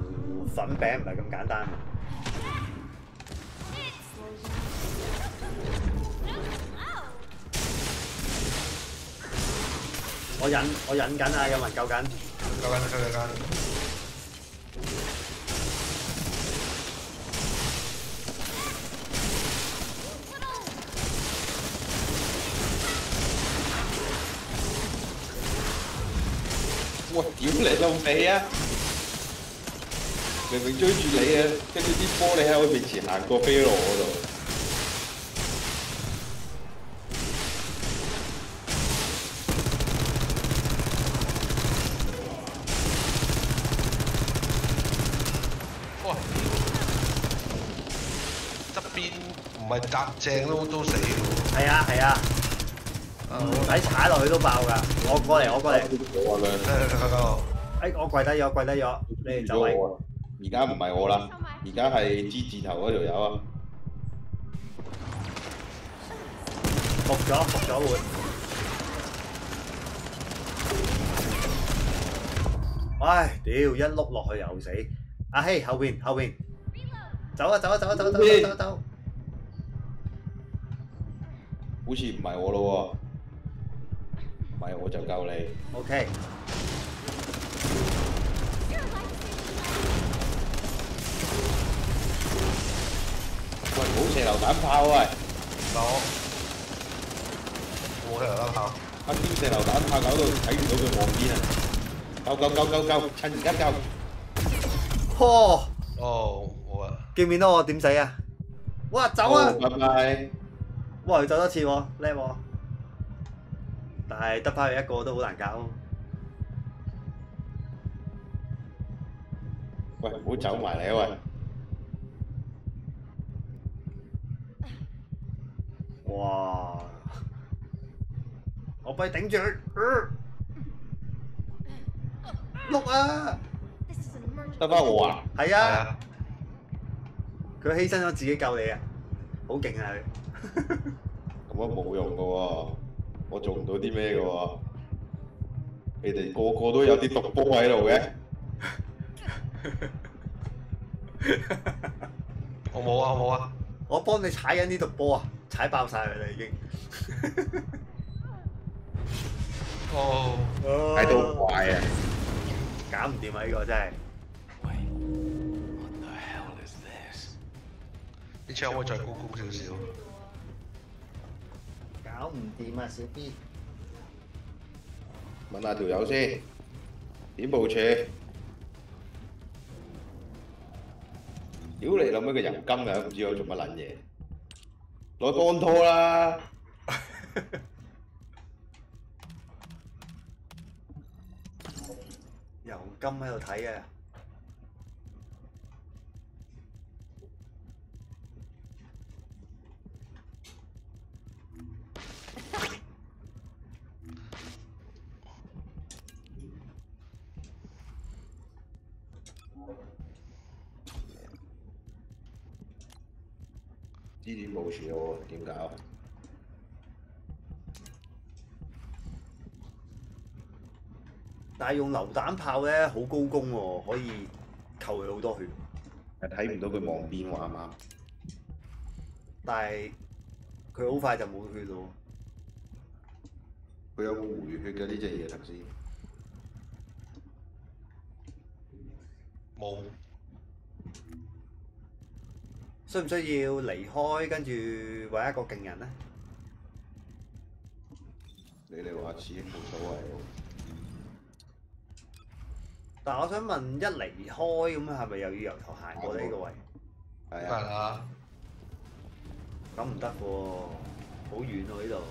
粉餅唔係咁簡單啊！我忍我忍緊啊！有人救緊。救緊救緊救緊。我屌你老味啊！明明追住你啊，跟住啲波你喺我面前行过飞落我度。側邊唔係砸正都都死喎！係啊係啊！唔使踩落去都爆㗎。我過嚟我過嚟，我啊佢。誒我跪低咗跪低咗，你哋走位。而家唔係我啦，而家係 G 字頭嗰條友啊！服咗服咗會。唉，屌一碌落去又死。阿希後邊後邊，走啊走啊走啊走啊走啊走啊走！好似唔係我咯喎，唔係我就救你。OK。喂，唔好射榴彈炮喂！我冇射榴彈炮。阿嬌射榴彈炮搞到睇唔到佢望邊啊！救救救救救！趁而家救！呵，哦，好啊。見唔見到我點死啊？哇，走啊！好拜拜。哇，佢走多次喎，叻喎。但係得翻佢一個都好難搞。喂，唔好走埋嚟啊喂！哇！我俾頂住碌啊！得翻我啊！係啊！佢犧牲咗自己救你啊！好勁啊佢！咁樣冇用噶喎，我做唔到啲咩噶喎。你哋個個都有啲毒波喺度嘅。我冇啊，我冇啊。我幫你踩緊呢毒波啊，踩爆晒佢啦已經。哦，睇到怪啊！搞唔掂啊！呢個真係。啲槍可以再高高少少。搞唔掂啊，小 B。問下條友先，點部署？屌你諗乜個人金啊？唔知我做乜撚嘢？攞幫拖啦！[LAUGHS] 油金喺度睇啊！點部署喎？點搞？但係用榴彈炮咧，好高攻喎，可以扣佢好多血。係睇唔到佢望邊喎啱啱？但係佢好快就冇血咯。佢有冇回血嘅呢只嘢頭先？冇。需唔需要離開跟住揾一個勁人咧？你哋話似冇所謂喎。但係我想問，一離開咁係咪又要由頭行過呢個位？係啊。咁唔得喎，好遠喎呢度。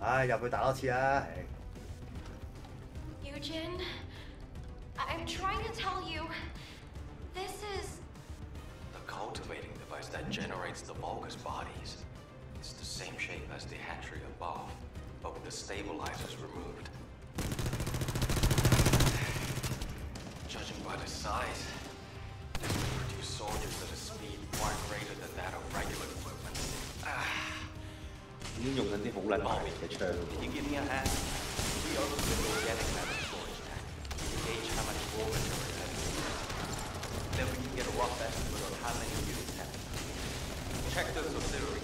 唉，入去打多次啦。唉 Eugene, I'm trying to tell you, this is. The cultivating device that generates the Vulgus bodies. It's the same shape as the hatchery above, but with the stabilizers removed. Judging by the size, this would produce soldiers at a speed far greater than that of regular equipment. Ah, 已经用紧啲好撚大嘅枪。 can you give me a hand? We open the organic matter storage tank. We can gauge how much raw material what best will have many units have. Check those auxiliary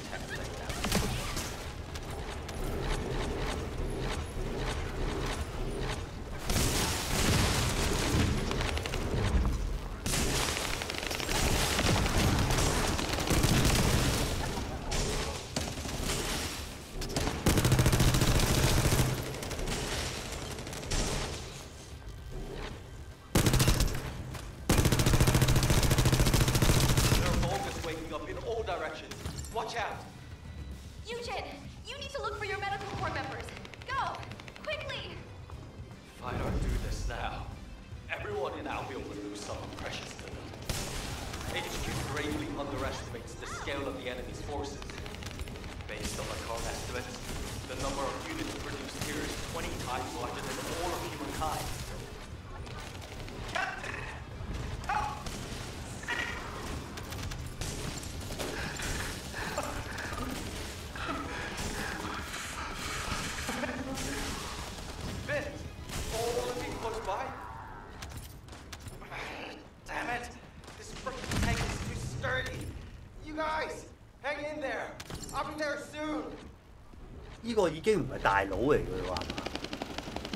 呢個已經唔係大佬嚟嘅喎，係嘛？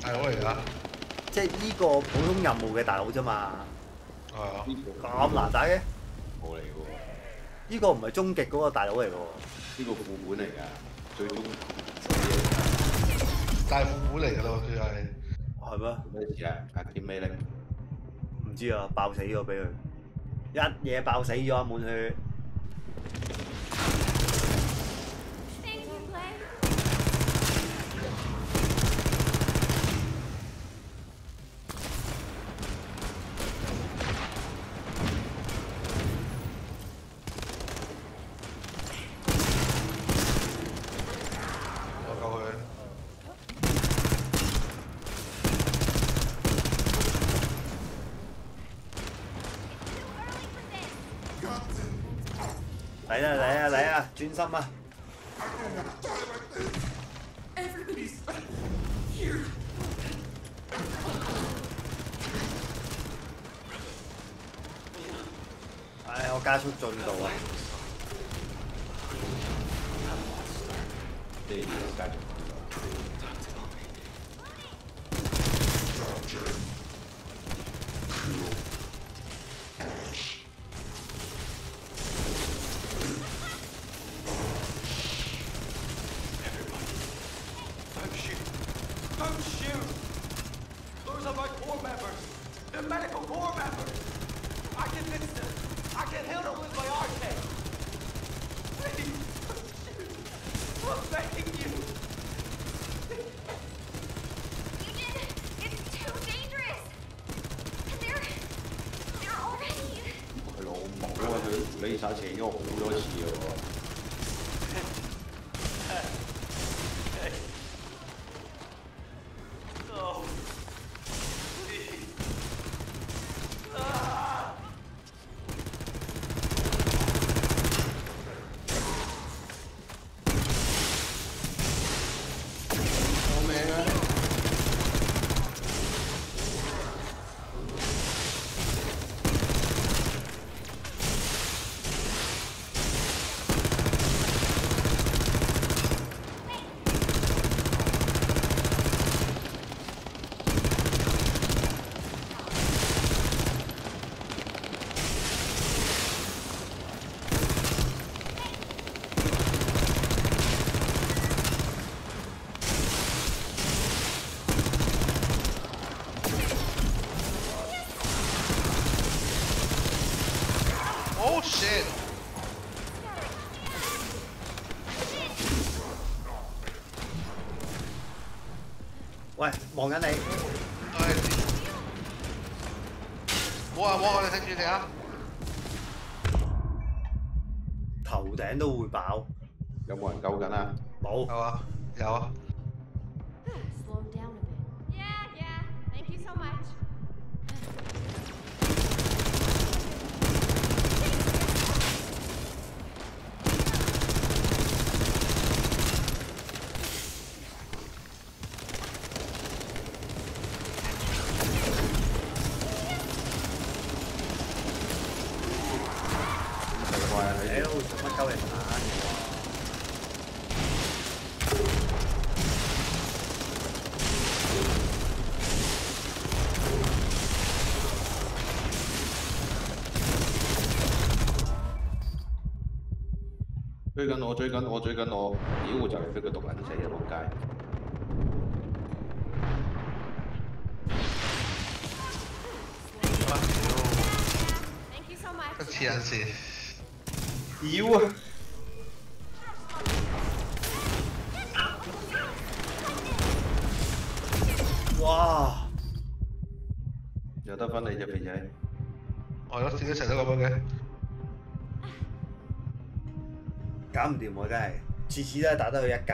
大佬嚟㗎，即係呢個普通任務嘅大佬啫嘛。係啊，咁難打嘅？冇嚟嘅喎，呢個唔係終極嗰個大佬嚟嘅喎。呢個副本嚟㗎，最終大副本嚟㗎咯，佢係。係咩？咩事啊？壓啲咩咧？唔知啊，爆死咗俾佢，一嘢爆死咗滿血。Thank you, Clay. 我救佢。嚟啦嚟啊嚟啊，專心啊，哎呀，我加速进度啊。而且望緊你，我，追更我，追緊我！搞唔掂喎，真系次次都系打到佢一格。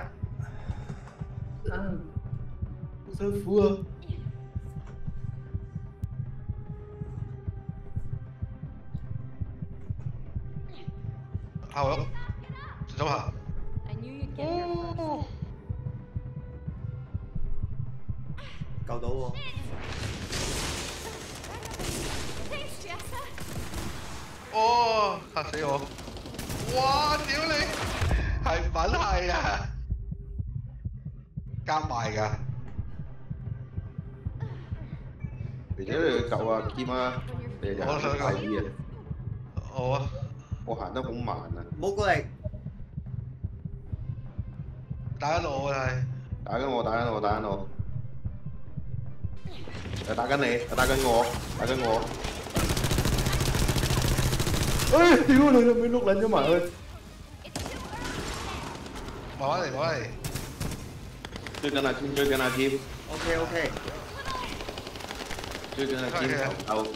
好辛苦啊！好咯，走。救到喎！哦，吓死我！哇！屌你，係唔撚係啊？夾埋㗎。而且你救阿兼啊，你哋行得快啲啊！好啊，我行得好慢啊！冇過嚟，打緊我啊。打緊我，打緊我，打緊我。又打緊你，又打緊我，打緊我。哎！屌你老味碌撚咗埋去。慢慢嚟，慢慢嚟。追緊阿添，追緊阿添，OK OK，追緊阿添頭救，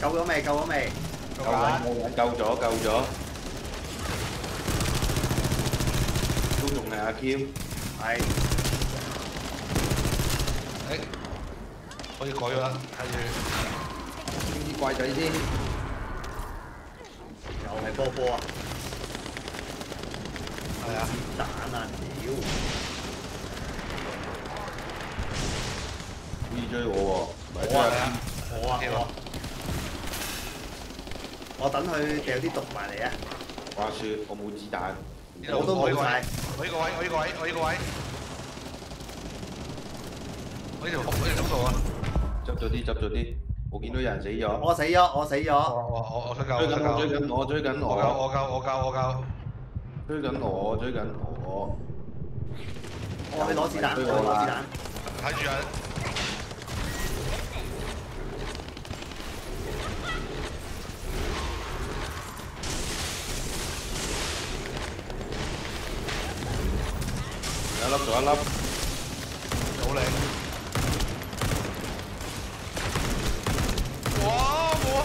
救咗未？救咗未？救緊救緊，救咗救咗。都仲係阿添，係誒，可以改咗啦，睇住。清啲怪仔先。又係波波啊！係啊，蛋啊屌！好似追我喎，我啊。我啊我，我等佢掉啲毒埋嚟啊！話説我冇子彈，我都冇晒，我呢個位，我呢個位，我呢個位。我呢條我呢條通道啊！執咗啲，執咗啲。我見到有人死咗。我死咗，我死咗。我我我我追緊我，追緊我，追緊我救我，我救我救我救。追緊我，追緊我。我去攞子彈，攞子彈。睇住啊！有一粒仲有一粒，好靚！哇！冇啊！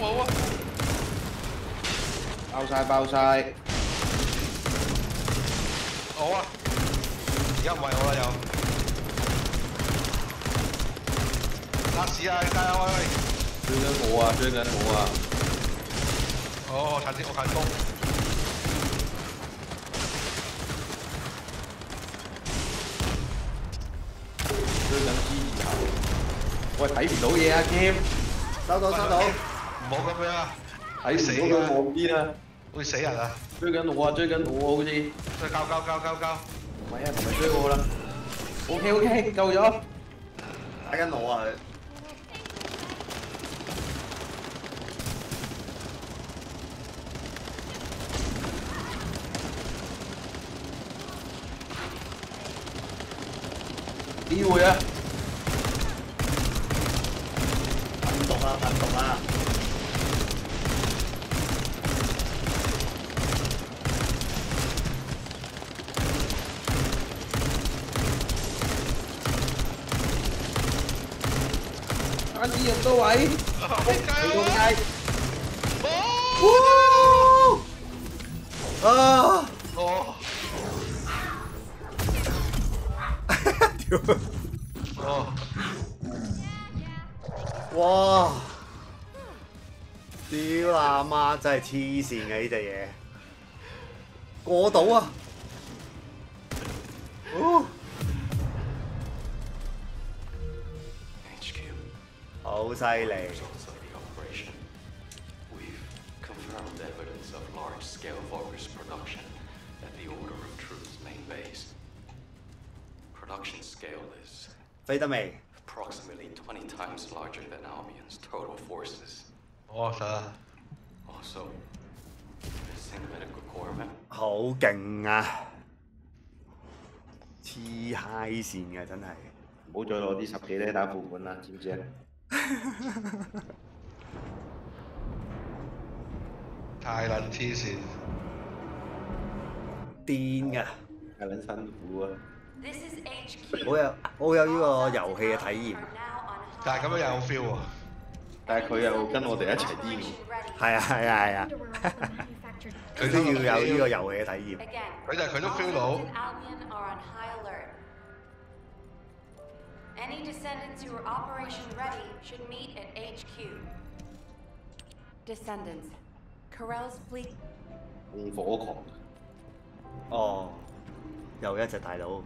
冇啊！爆晒爆晒。好啊！而家唔係我啦又。拉屎啊！加油喂喂！追緊我啊！追緊我啊！哦，我近啲，我近攻。追緊 G 字頭。喂，睇唔到嘢啊，Kim！收到收到。唔好咁樣啊！睇唔到佢望邊啊！會死人啊！追緊我啊！追緊我啊！好似。再救救救救救！唔係啊，唔係追我啦。OK OK，夠咗。打緊我啊佢。機會啊！係黐線嘅呢隻嘢，過到啊！哦 HQ. 好犀利！Results of the operation. We've confirmed evidence of large-scale Vorgus production at the Order of Truth's main base. Production scale is 飛得未？approximately 20 times larger than Albion's total forces. 我實啊！好勁啊！黐閪線嘅真係。唔好再攞啲十幾咧打副本啦，知唔知啊？[LAUGHS] 太撚黐線！癲㗎！太撚辛苦啊！This is HQ. 好有好有呢個遊戲嘅體驗。但係咁樣又有 feel 喎。但係佢又跟我哋一齊癲 Operation 喎。ready. 係啊係啊係啊佢都要有呢個遊戲嘅體驗。佢就係佢都 feel 到 all。in Albion are on high alert. Any descendants who are operation ready should meet at HQ. Descendants, Corell's fleet 用火狂，哦，又一隻大佬，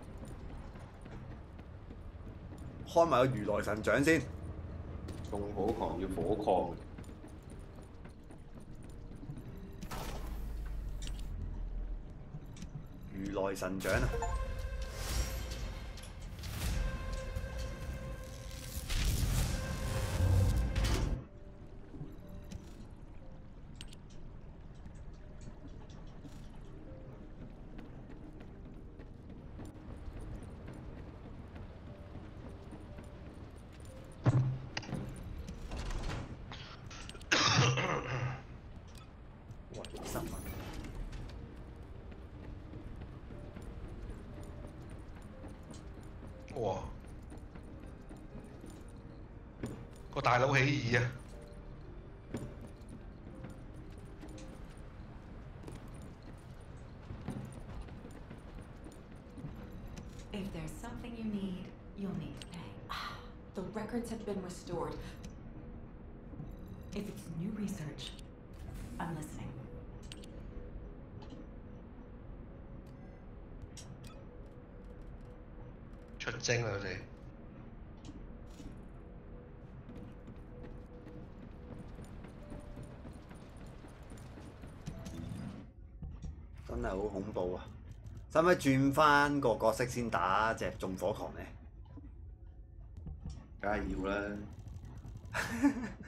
開埋個如來神掌先。仲好狂要火狂，如来神掌啊！個大佬起義啊！If there's something you need, you'll need to pay. Ah, The records have been restored. If it's new research, I'm listening. 出征啦佢哋。真係好恐怖啊！使唔使轉翻個角色先打只縱火狂呢？梗係要啦。[LAUGHS]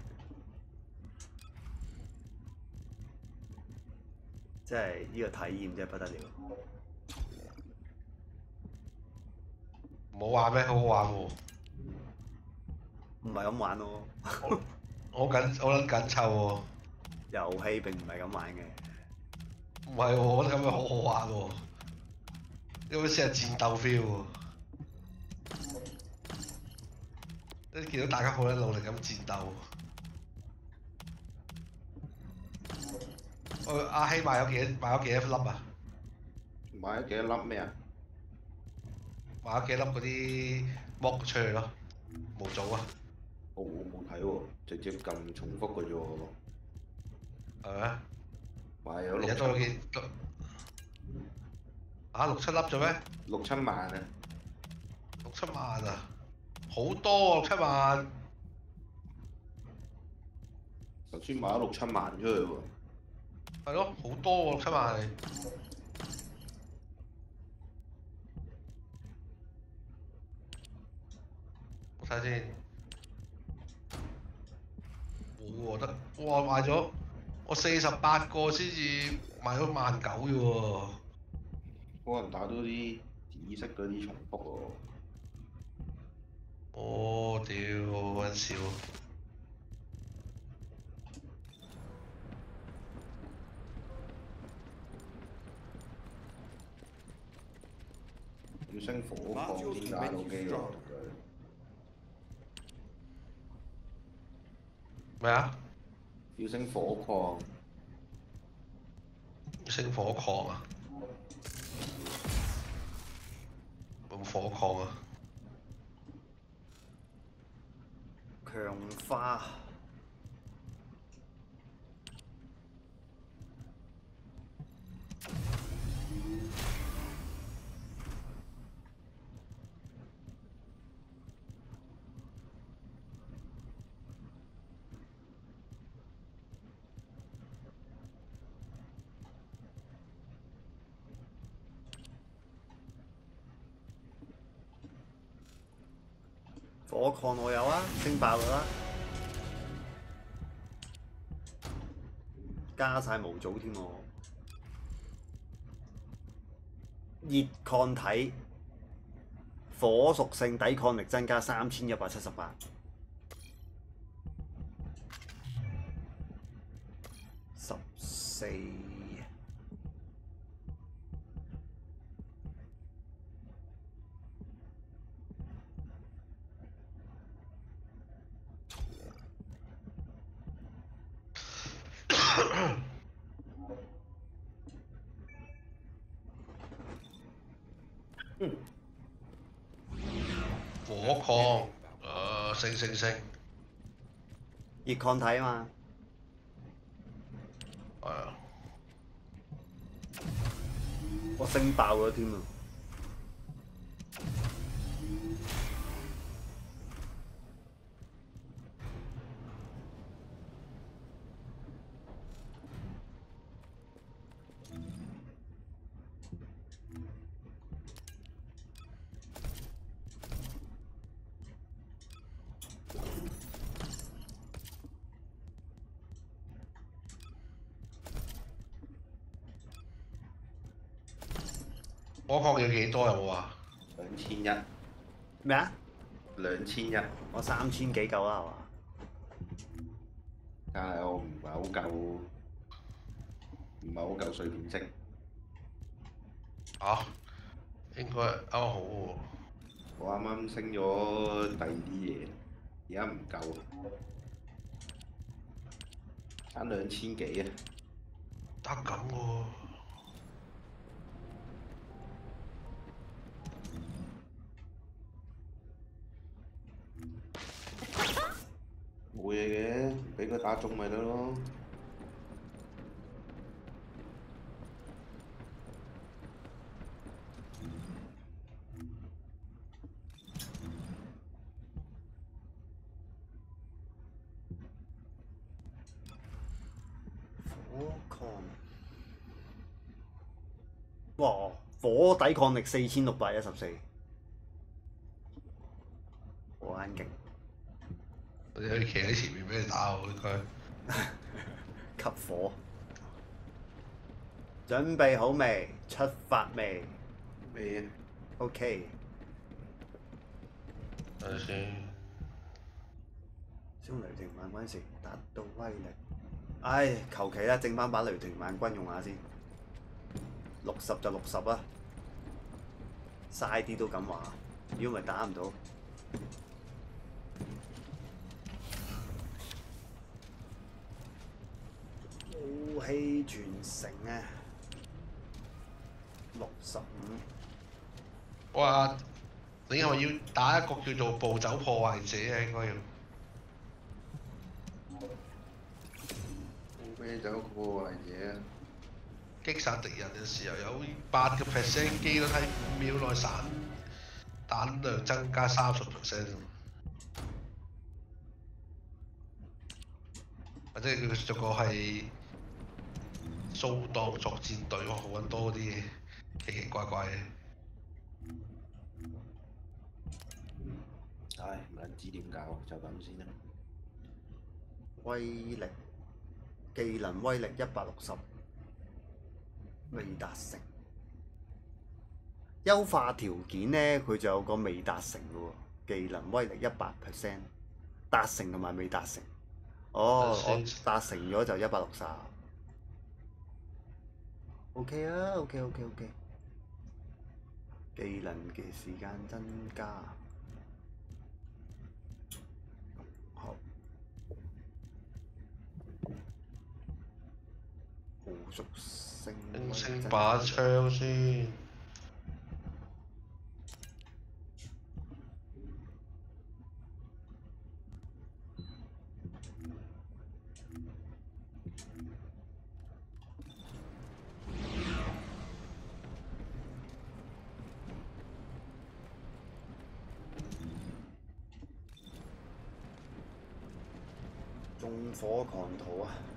即係呢個體驗真係不得了。唔好玩咩？好好玩喎！唔係咁玩咯，我緊我撚緊湊喎。[LAUGHS] 遊戲並唔係咁玩嘅。唔係喎，我覺得咁樣好好玩喎。呢好似係戰鬥 feel 喎。你見到大家好咧努力咁戰鬥。我阿希買咗幾多買咗幾多粒啊？買咗幾多粒咩啊？買咗幾粒嗰啲剝出去咯，冇組啊，我我冇睇喎，直接撳重複嘅啫喎。係咪？買咗而家六多咗幾六啊六七粒咗咩？六七萬啊！六七萬啊，好多啊六七萬，頭先買咗六七萬出去喎。係咯，好多喎六七萬。我睇下先，冇喎得，哇買咗我四十八個先至買咗萬九啫喎。可能打到啲紫色嗰啲重複喎。哦，屌，好撚少。要升火礦先打到機喎。咩啊？要升火矿，升火礦啊？冇火礦啊？強化我抗我有啊，升爆佢啦！加晒模組添喎，熱抗體，火屬性抵抗力增加三千一百七十八，十四。火礦，誒升升升，熱抗體啊嘛，係啊，我升爆咗添啊！火礦要幾多有冇啊？兩千一，咩啊？兩千一，我三千幾夠啦係嘛？但係我唔係好夠，唔係好夠碎片式。嚇、應該啱好喎。我啱啱升咗第二啲嘢，而家唔夠，爭兩千幾啊！得咁喎。冇嘢嘅，俾佢中咪得咯。火抗，哇！火抵抗力四千六百一十四，好撚勁！我哋可以企喺前面俾你打好，應該。[LAUGHS] 吸火，準備好未？出發未未？OK，等陣先。將雷霆萬軍時達到威力。唉，求其啦，整翻把雷霆萬軍用下先。六十就六十啦，嘥啲都咁話，如果唔係打唔到。武器傳承啊，六十五。哇！你係咪要打一個叫做暴走破壞者啊？應該要。咩走破壞嘢啊？擊殺敵人嘅時候有八個 percent 機率喺五秒內散彈量增加三十 percent。或者佢逐個係掃蕩作戰隊我，好撚多啲奇奇怪怪嘅。唉，唔撚知點搞，就咁先啦。威力技能威力一百六十，未達成。優化條件呢，佢就有個未達成嘅喎，技能威力一百 percent，達成同埋未達成。哦，我達成咗就一百六十。OK 啊，OK OK OK。技能嘅時間增加。好。好屬性威力升把加槍先。縱火狂徒啊！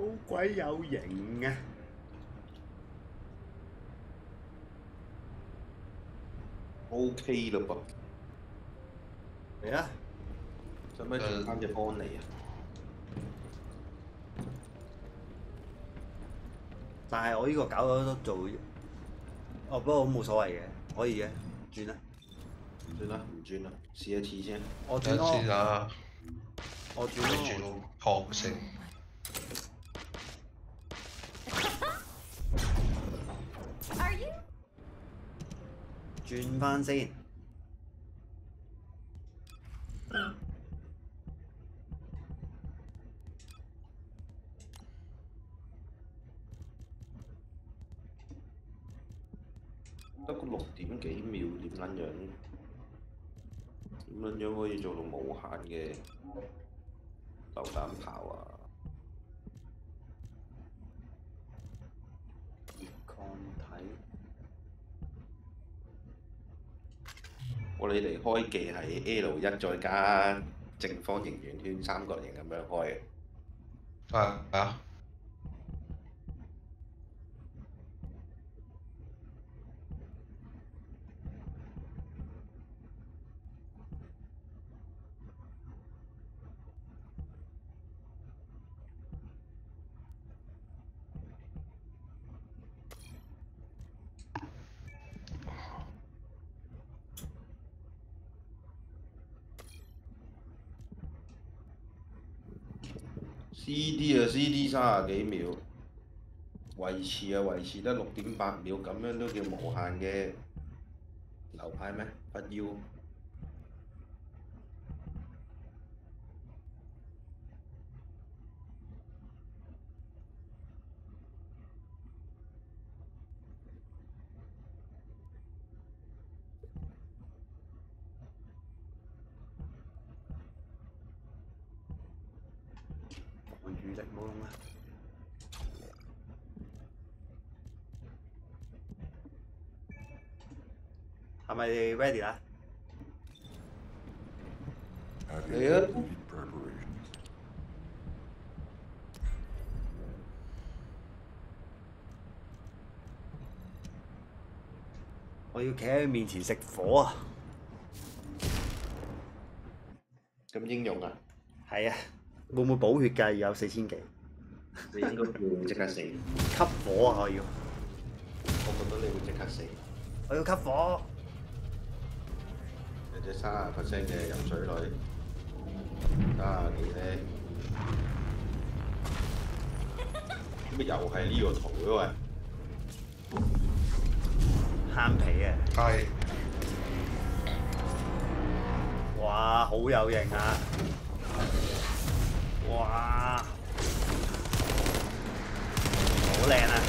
好鬼有型啊！O K 嘞噃，嚟啊！使唔使整翻隻安妮啊？但係我呢個搞咗都做，哦不過冇所謂嘅，可以嘅，轉啦。转啦，唔轉啦，試一次先。等我轉咯先，啊，我轉你轉咯。到抗性。Are you? 轉翻先。得個六點幾秒，點撚樣？點撚樣可以做到無限嘅榴彈炮啊？抗體我哋嚟開嘅係 L 一再加正方形、圓圈、三角形咁樣開嘅。啊！CD 啊，CD 三啊幾秒，維持啊維持得六點八秒，咁樣都叫無限嘅流派咩？不要。防禦力冇用啦。Ready 啦？嚟啊！我要企喺佢面前食火啊！咁英勇啊！係啊，會唔會補血㗎？有四千幾，你應該會即刻死，吸火啊！我要，我覺得你會即刻死。我要吸火。有隻三十 percent 嘅游水女，三十幾咧，乜又係呢個圖嘅喂？慳皮啊！係哇，好有型啊！哇，好靚啊！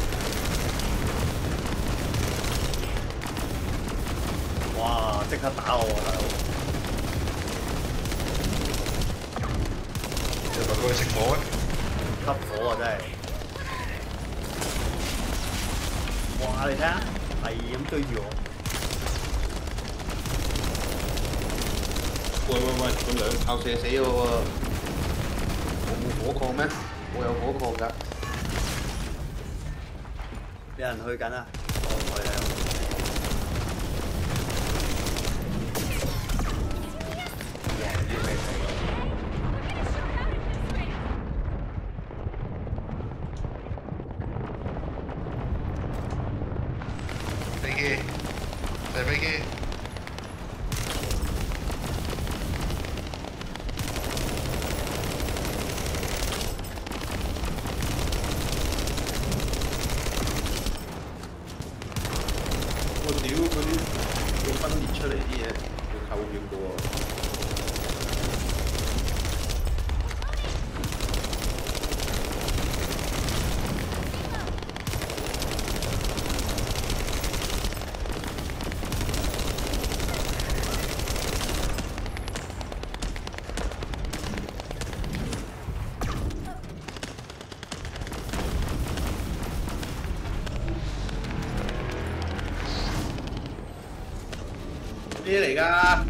哇，即刻打我喎，大佬！你咪過去食火咩？吸火啊，真係！哇，你睇下，係咁追住我。喂喂喂，佢兩炮射死我喎！我冇火礦咩？我有火礦㗎。有人去緊啊！我唔去啦。飛機，射飛機。我屌嗰啲要分裂出嚟啲嘢，要扣血嘅喎。咩嚟噶？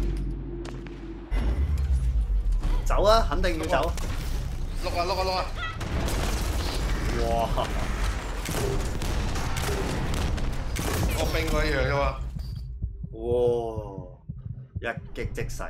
走啊！肯定要走。碌啊碌啊碌啊！哇！我兵嗰一樣啫嘛。哇！一擊即逝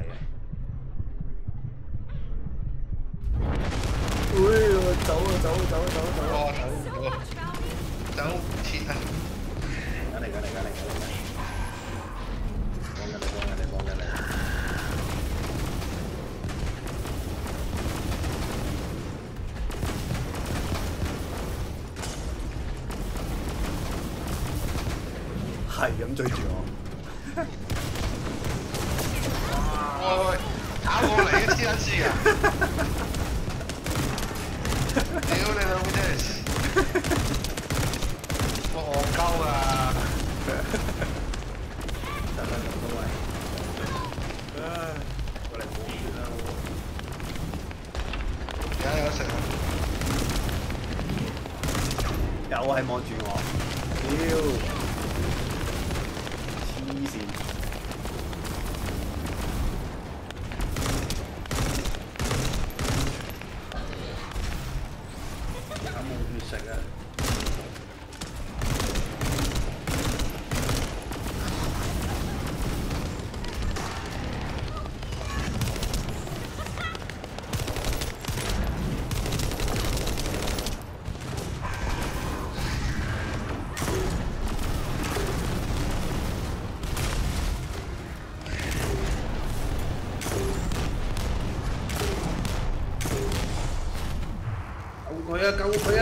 救佢啊！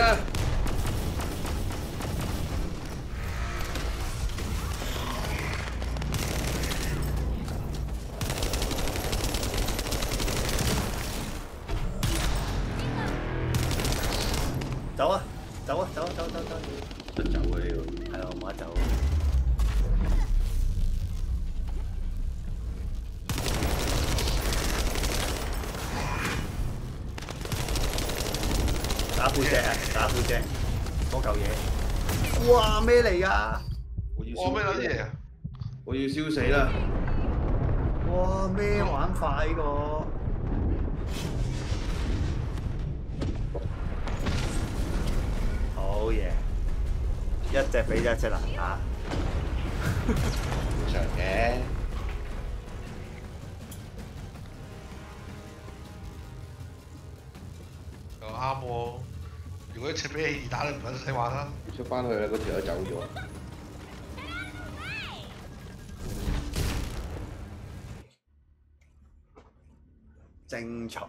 出翻去啦，嗰條友走咗。精彩。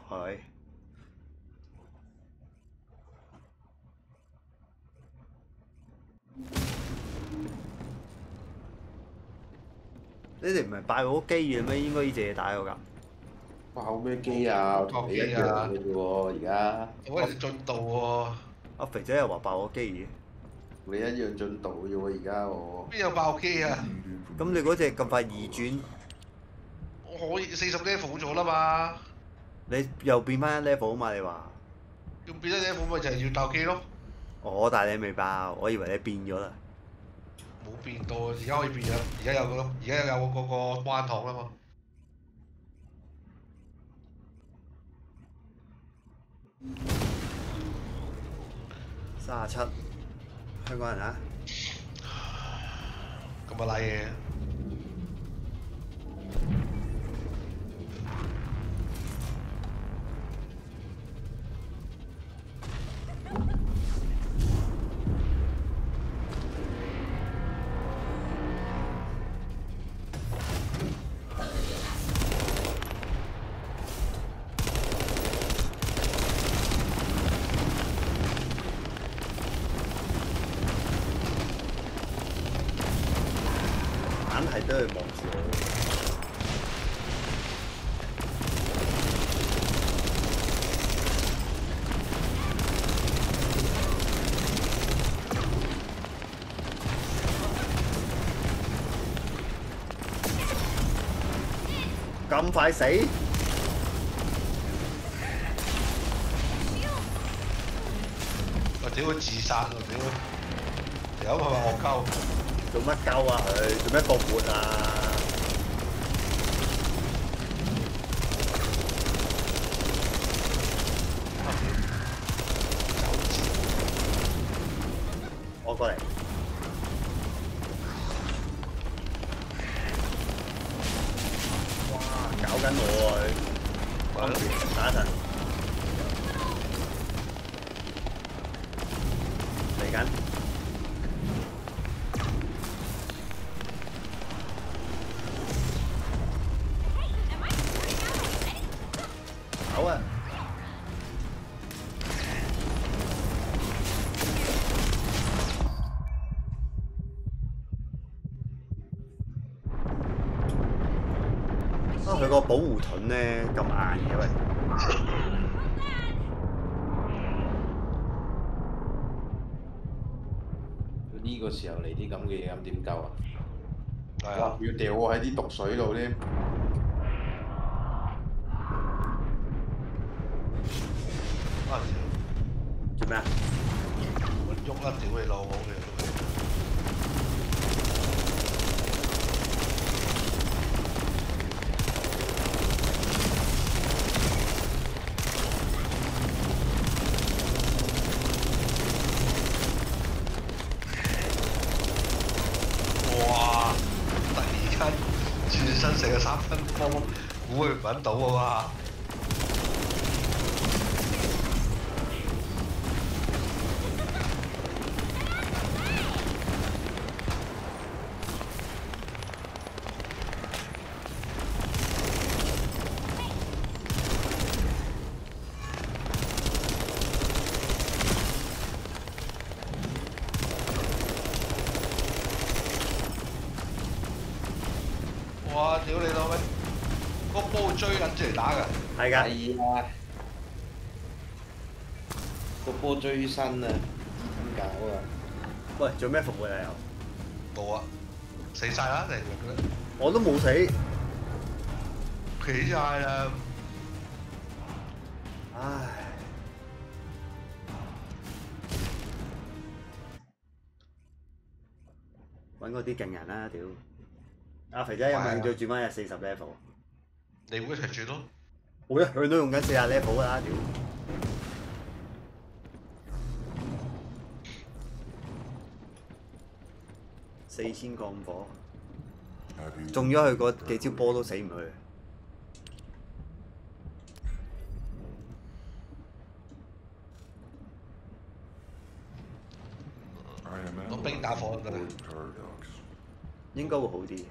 你哋唔係爆咗機嘅咩？應該呢隻嘢打我㗎。爆咩機啊？我同你一樣嘅啫喎，而家我哋進度喎，阿肥仔又話爆我機嘅。你一樣進度嘅喎，而家我邊有爆機啊？咁你嗰隻咁快二轉，我可以四十 level 咗啦嘛，你又變翻一 level 啊嘛？你話？要變咗 level 咪就係要爆機咯，我但係你未爆，我以為你變咗啦。冇變到，而家可以變咗，而家有個而家有嗰個關堂啦嘛。三十七，香港人啊！咁快死？我屌佢自殺喎屌！條友係咪戇鳩？做乜鳩啊佢？做咩復活啊？保護盾咧咁硬嘅喂，呢個時候嚟啲咁嘅嘢，咁點救啊？係啊，，哇要掉我喺啲毒水度添。啊做咩啊？我喐啦，屌你老母嘅！哇！突然間轉身成個三分波，估佢唔揾到啊嘛！哇！屌你老味，個波追緊住嚟打㗎。係㗎，係啊，個波追身啊，點搞啊？喂，做咩復活啊又？冇啊，死晒啦！你覺得我都冇死，企晒啦，唉。揾嗰啲勁人啦，屌！阿肥仔有冇興趣轉翻入四十 level？你會一齊轉咯。好啊，佢都用緊四廿 level 啦，屌！四千降火，中咗佢嗰幾招波都死唔去。攞冰打火就得啦，應該會好啲。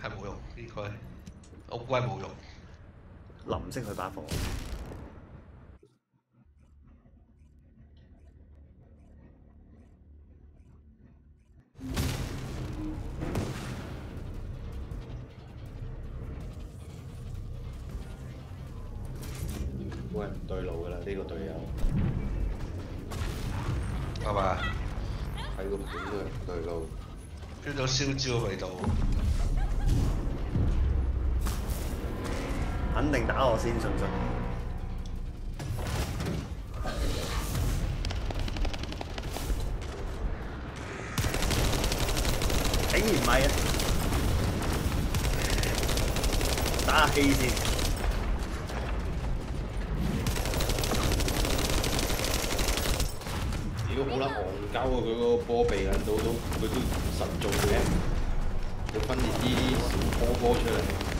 係冇用，應該好鬼冇用。淋熄佢把火。喂，唔對路噶啦，呢個隊友係嘛？喺個片都係唔對路。feel 到燒焦嘅味道。肯定打我先，信唔信？竟然唔係啊！打下氣先。屌好撚戇鳩啊！佢嗰個波避撚到都佢都實做嘅，要分裂啲小波波出嚟。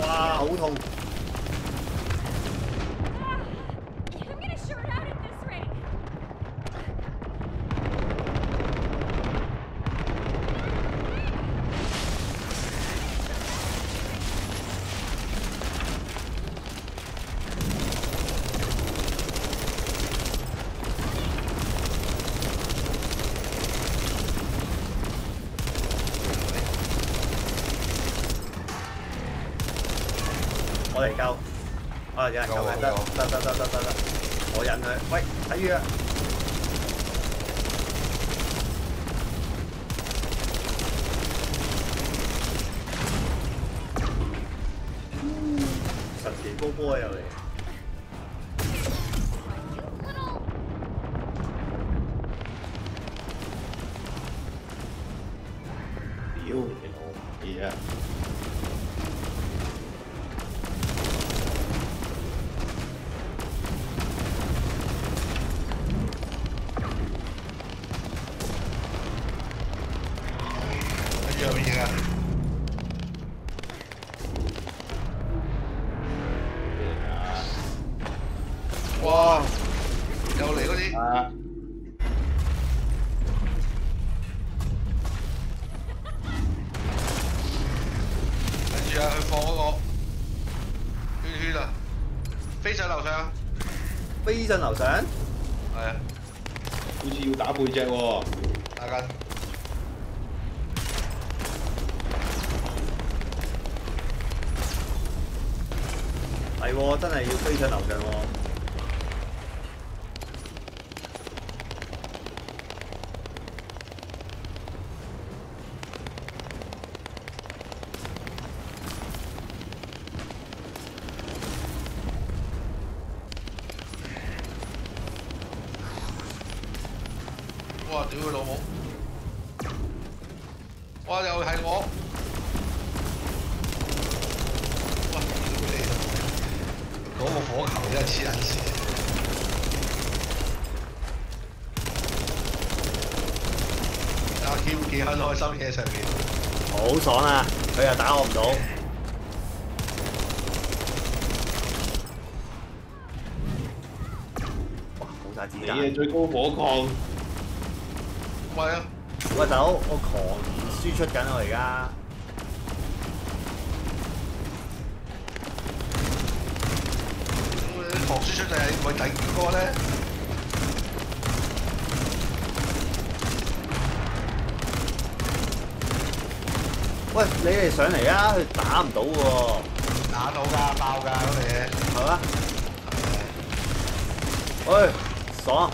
哇好痛。 안나 오. 最高火抗。唔系啊，喂大佬，我狂输出紧我而家。狂输出就系咪第二个咧？喂，你哋上嚟啊！佢打唔到喎，打到噶，爆噶嗰啲嘢，系嘛？喂，爽！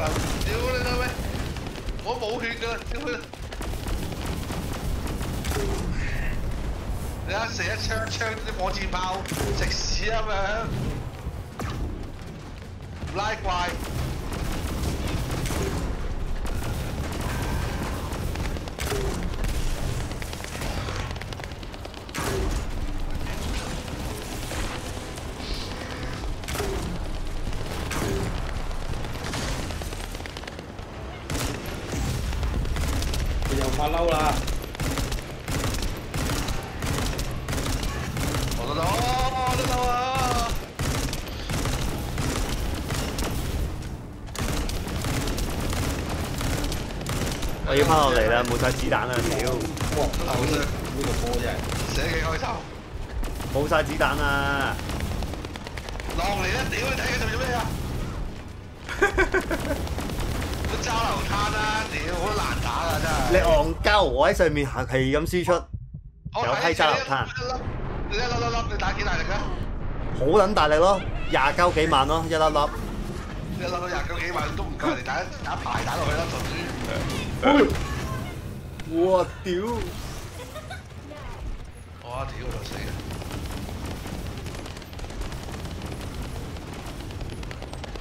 屌你老味，我冇血噶，屌你！你一射一枪，枪啲火箭炮食屎啊咁样，拉怪、啦，冇晒子彈啦，屌！呢呢個波真係寫幾開心，冇晒子彈啦！落嚟啦！屌你睇佢做咩啊？[LAUGHS] 都交流攤啦！屌好難打啊真係。你戇鳩，我喺上面係係咁輸出，有批揸流灘，你一粒粒粒，你打幾大力啊？好撚大力咯，廿鳩幾萬咯，一粒粒。一粒粒廿九幾萬都唔夠人哋打一排打落去啦，頭先。哇屌！我屌就死啦！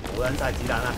冇撚晒子彈啦！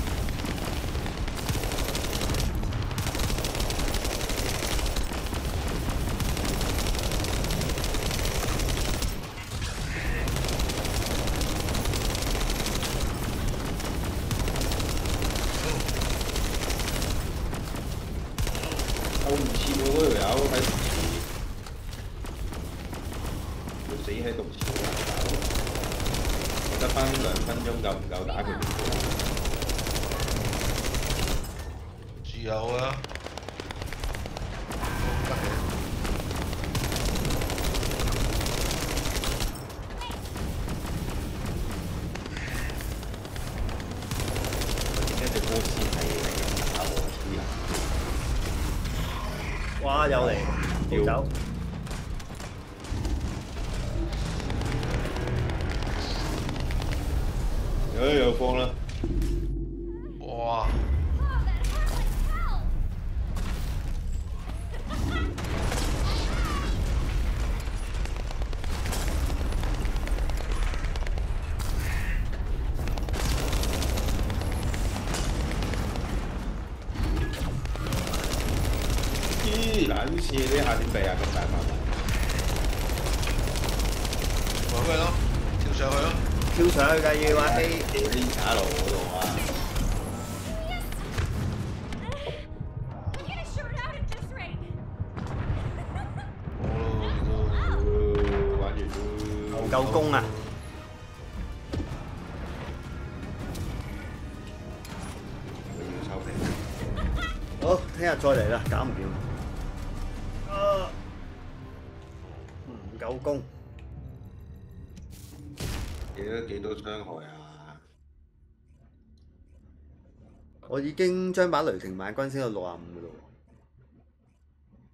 已經將把雷霆萬軍升到六啊五嘅咯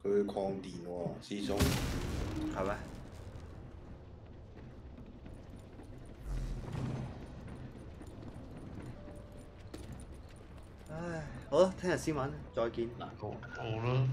佢擴電喎，師兄。喎，係咩？唉，好啦，聽日先玩啦，再見。好好啦。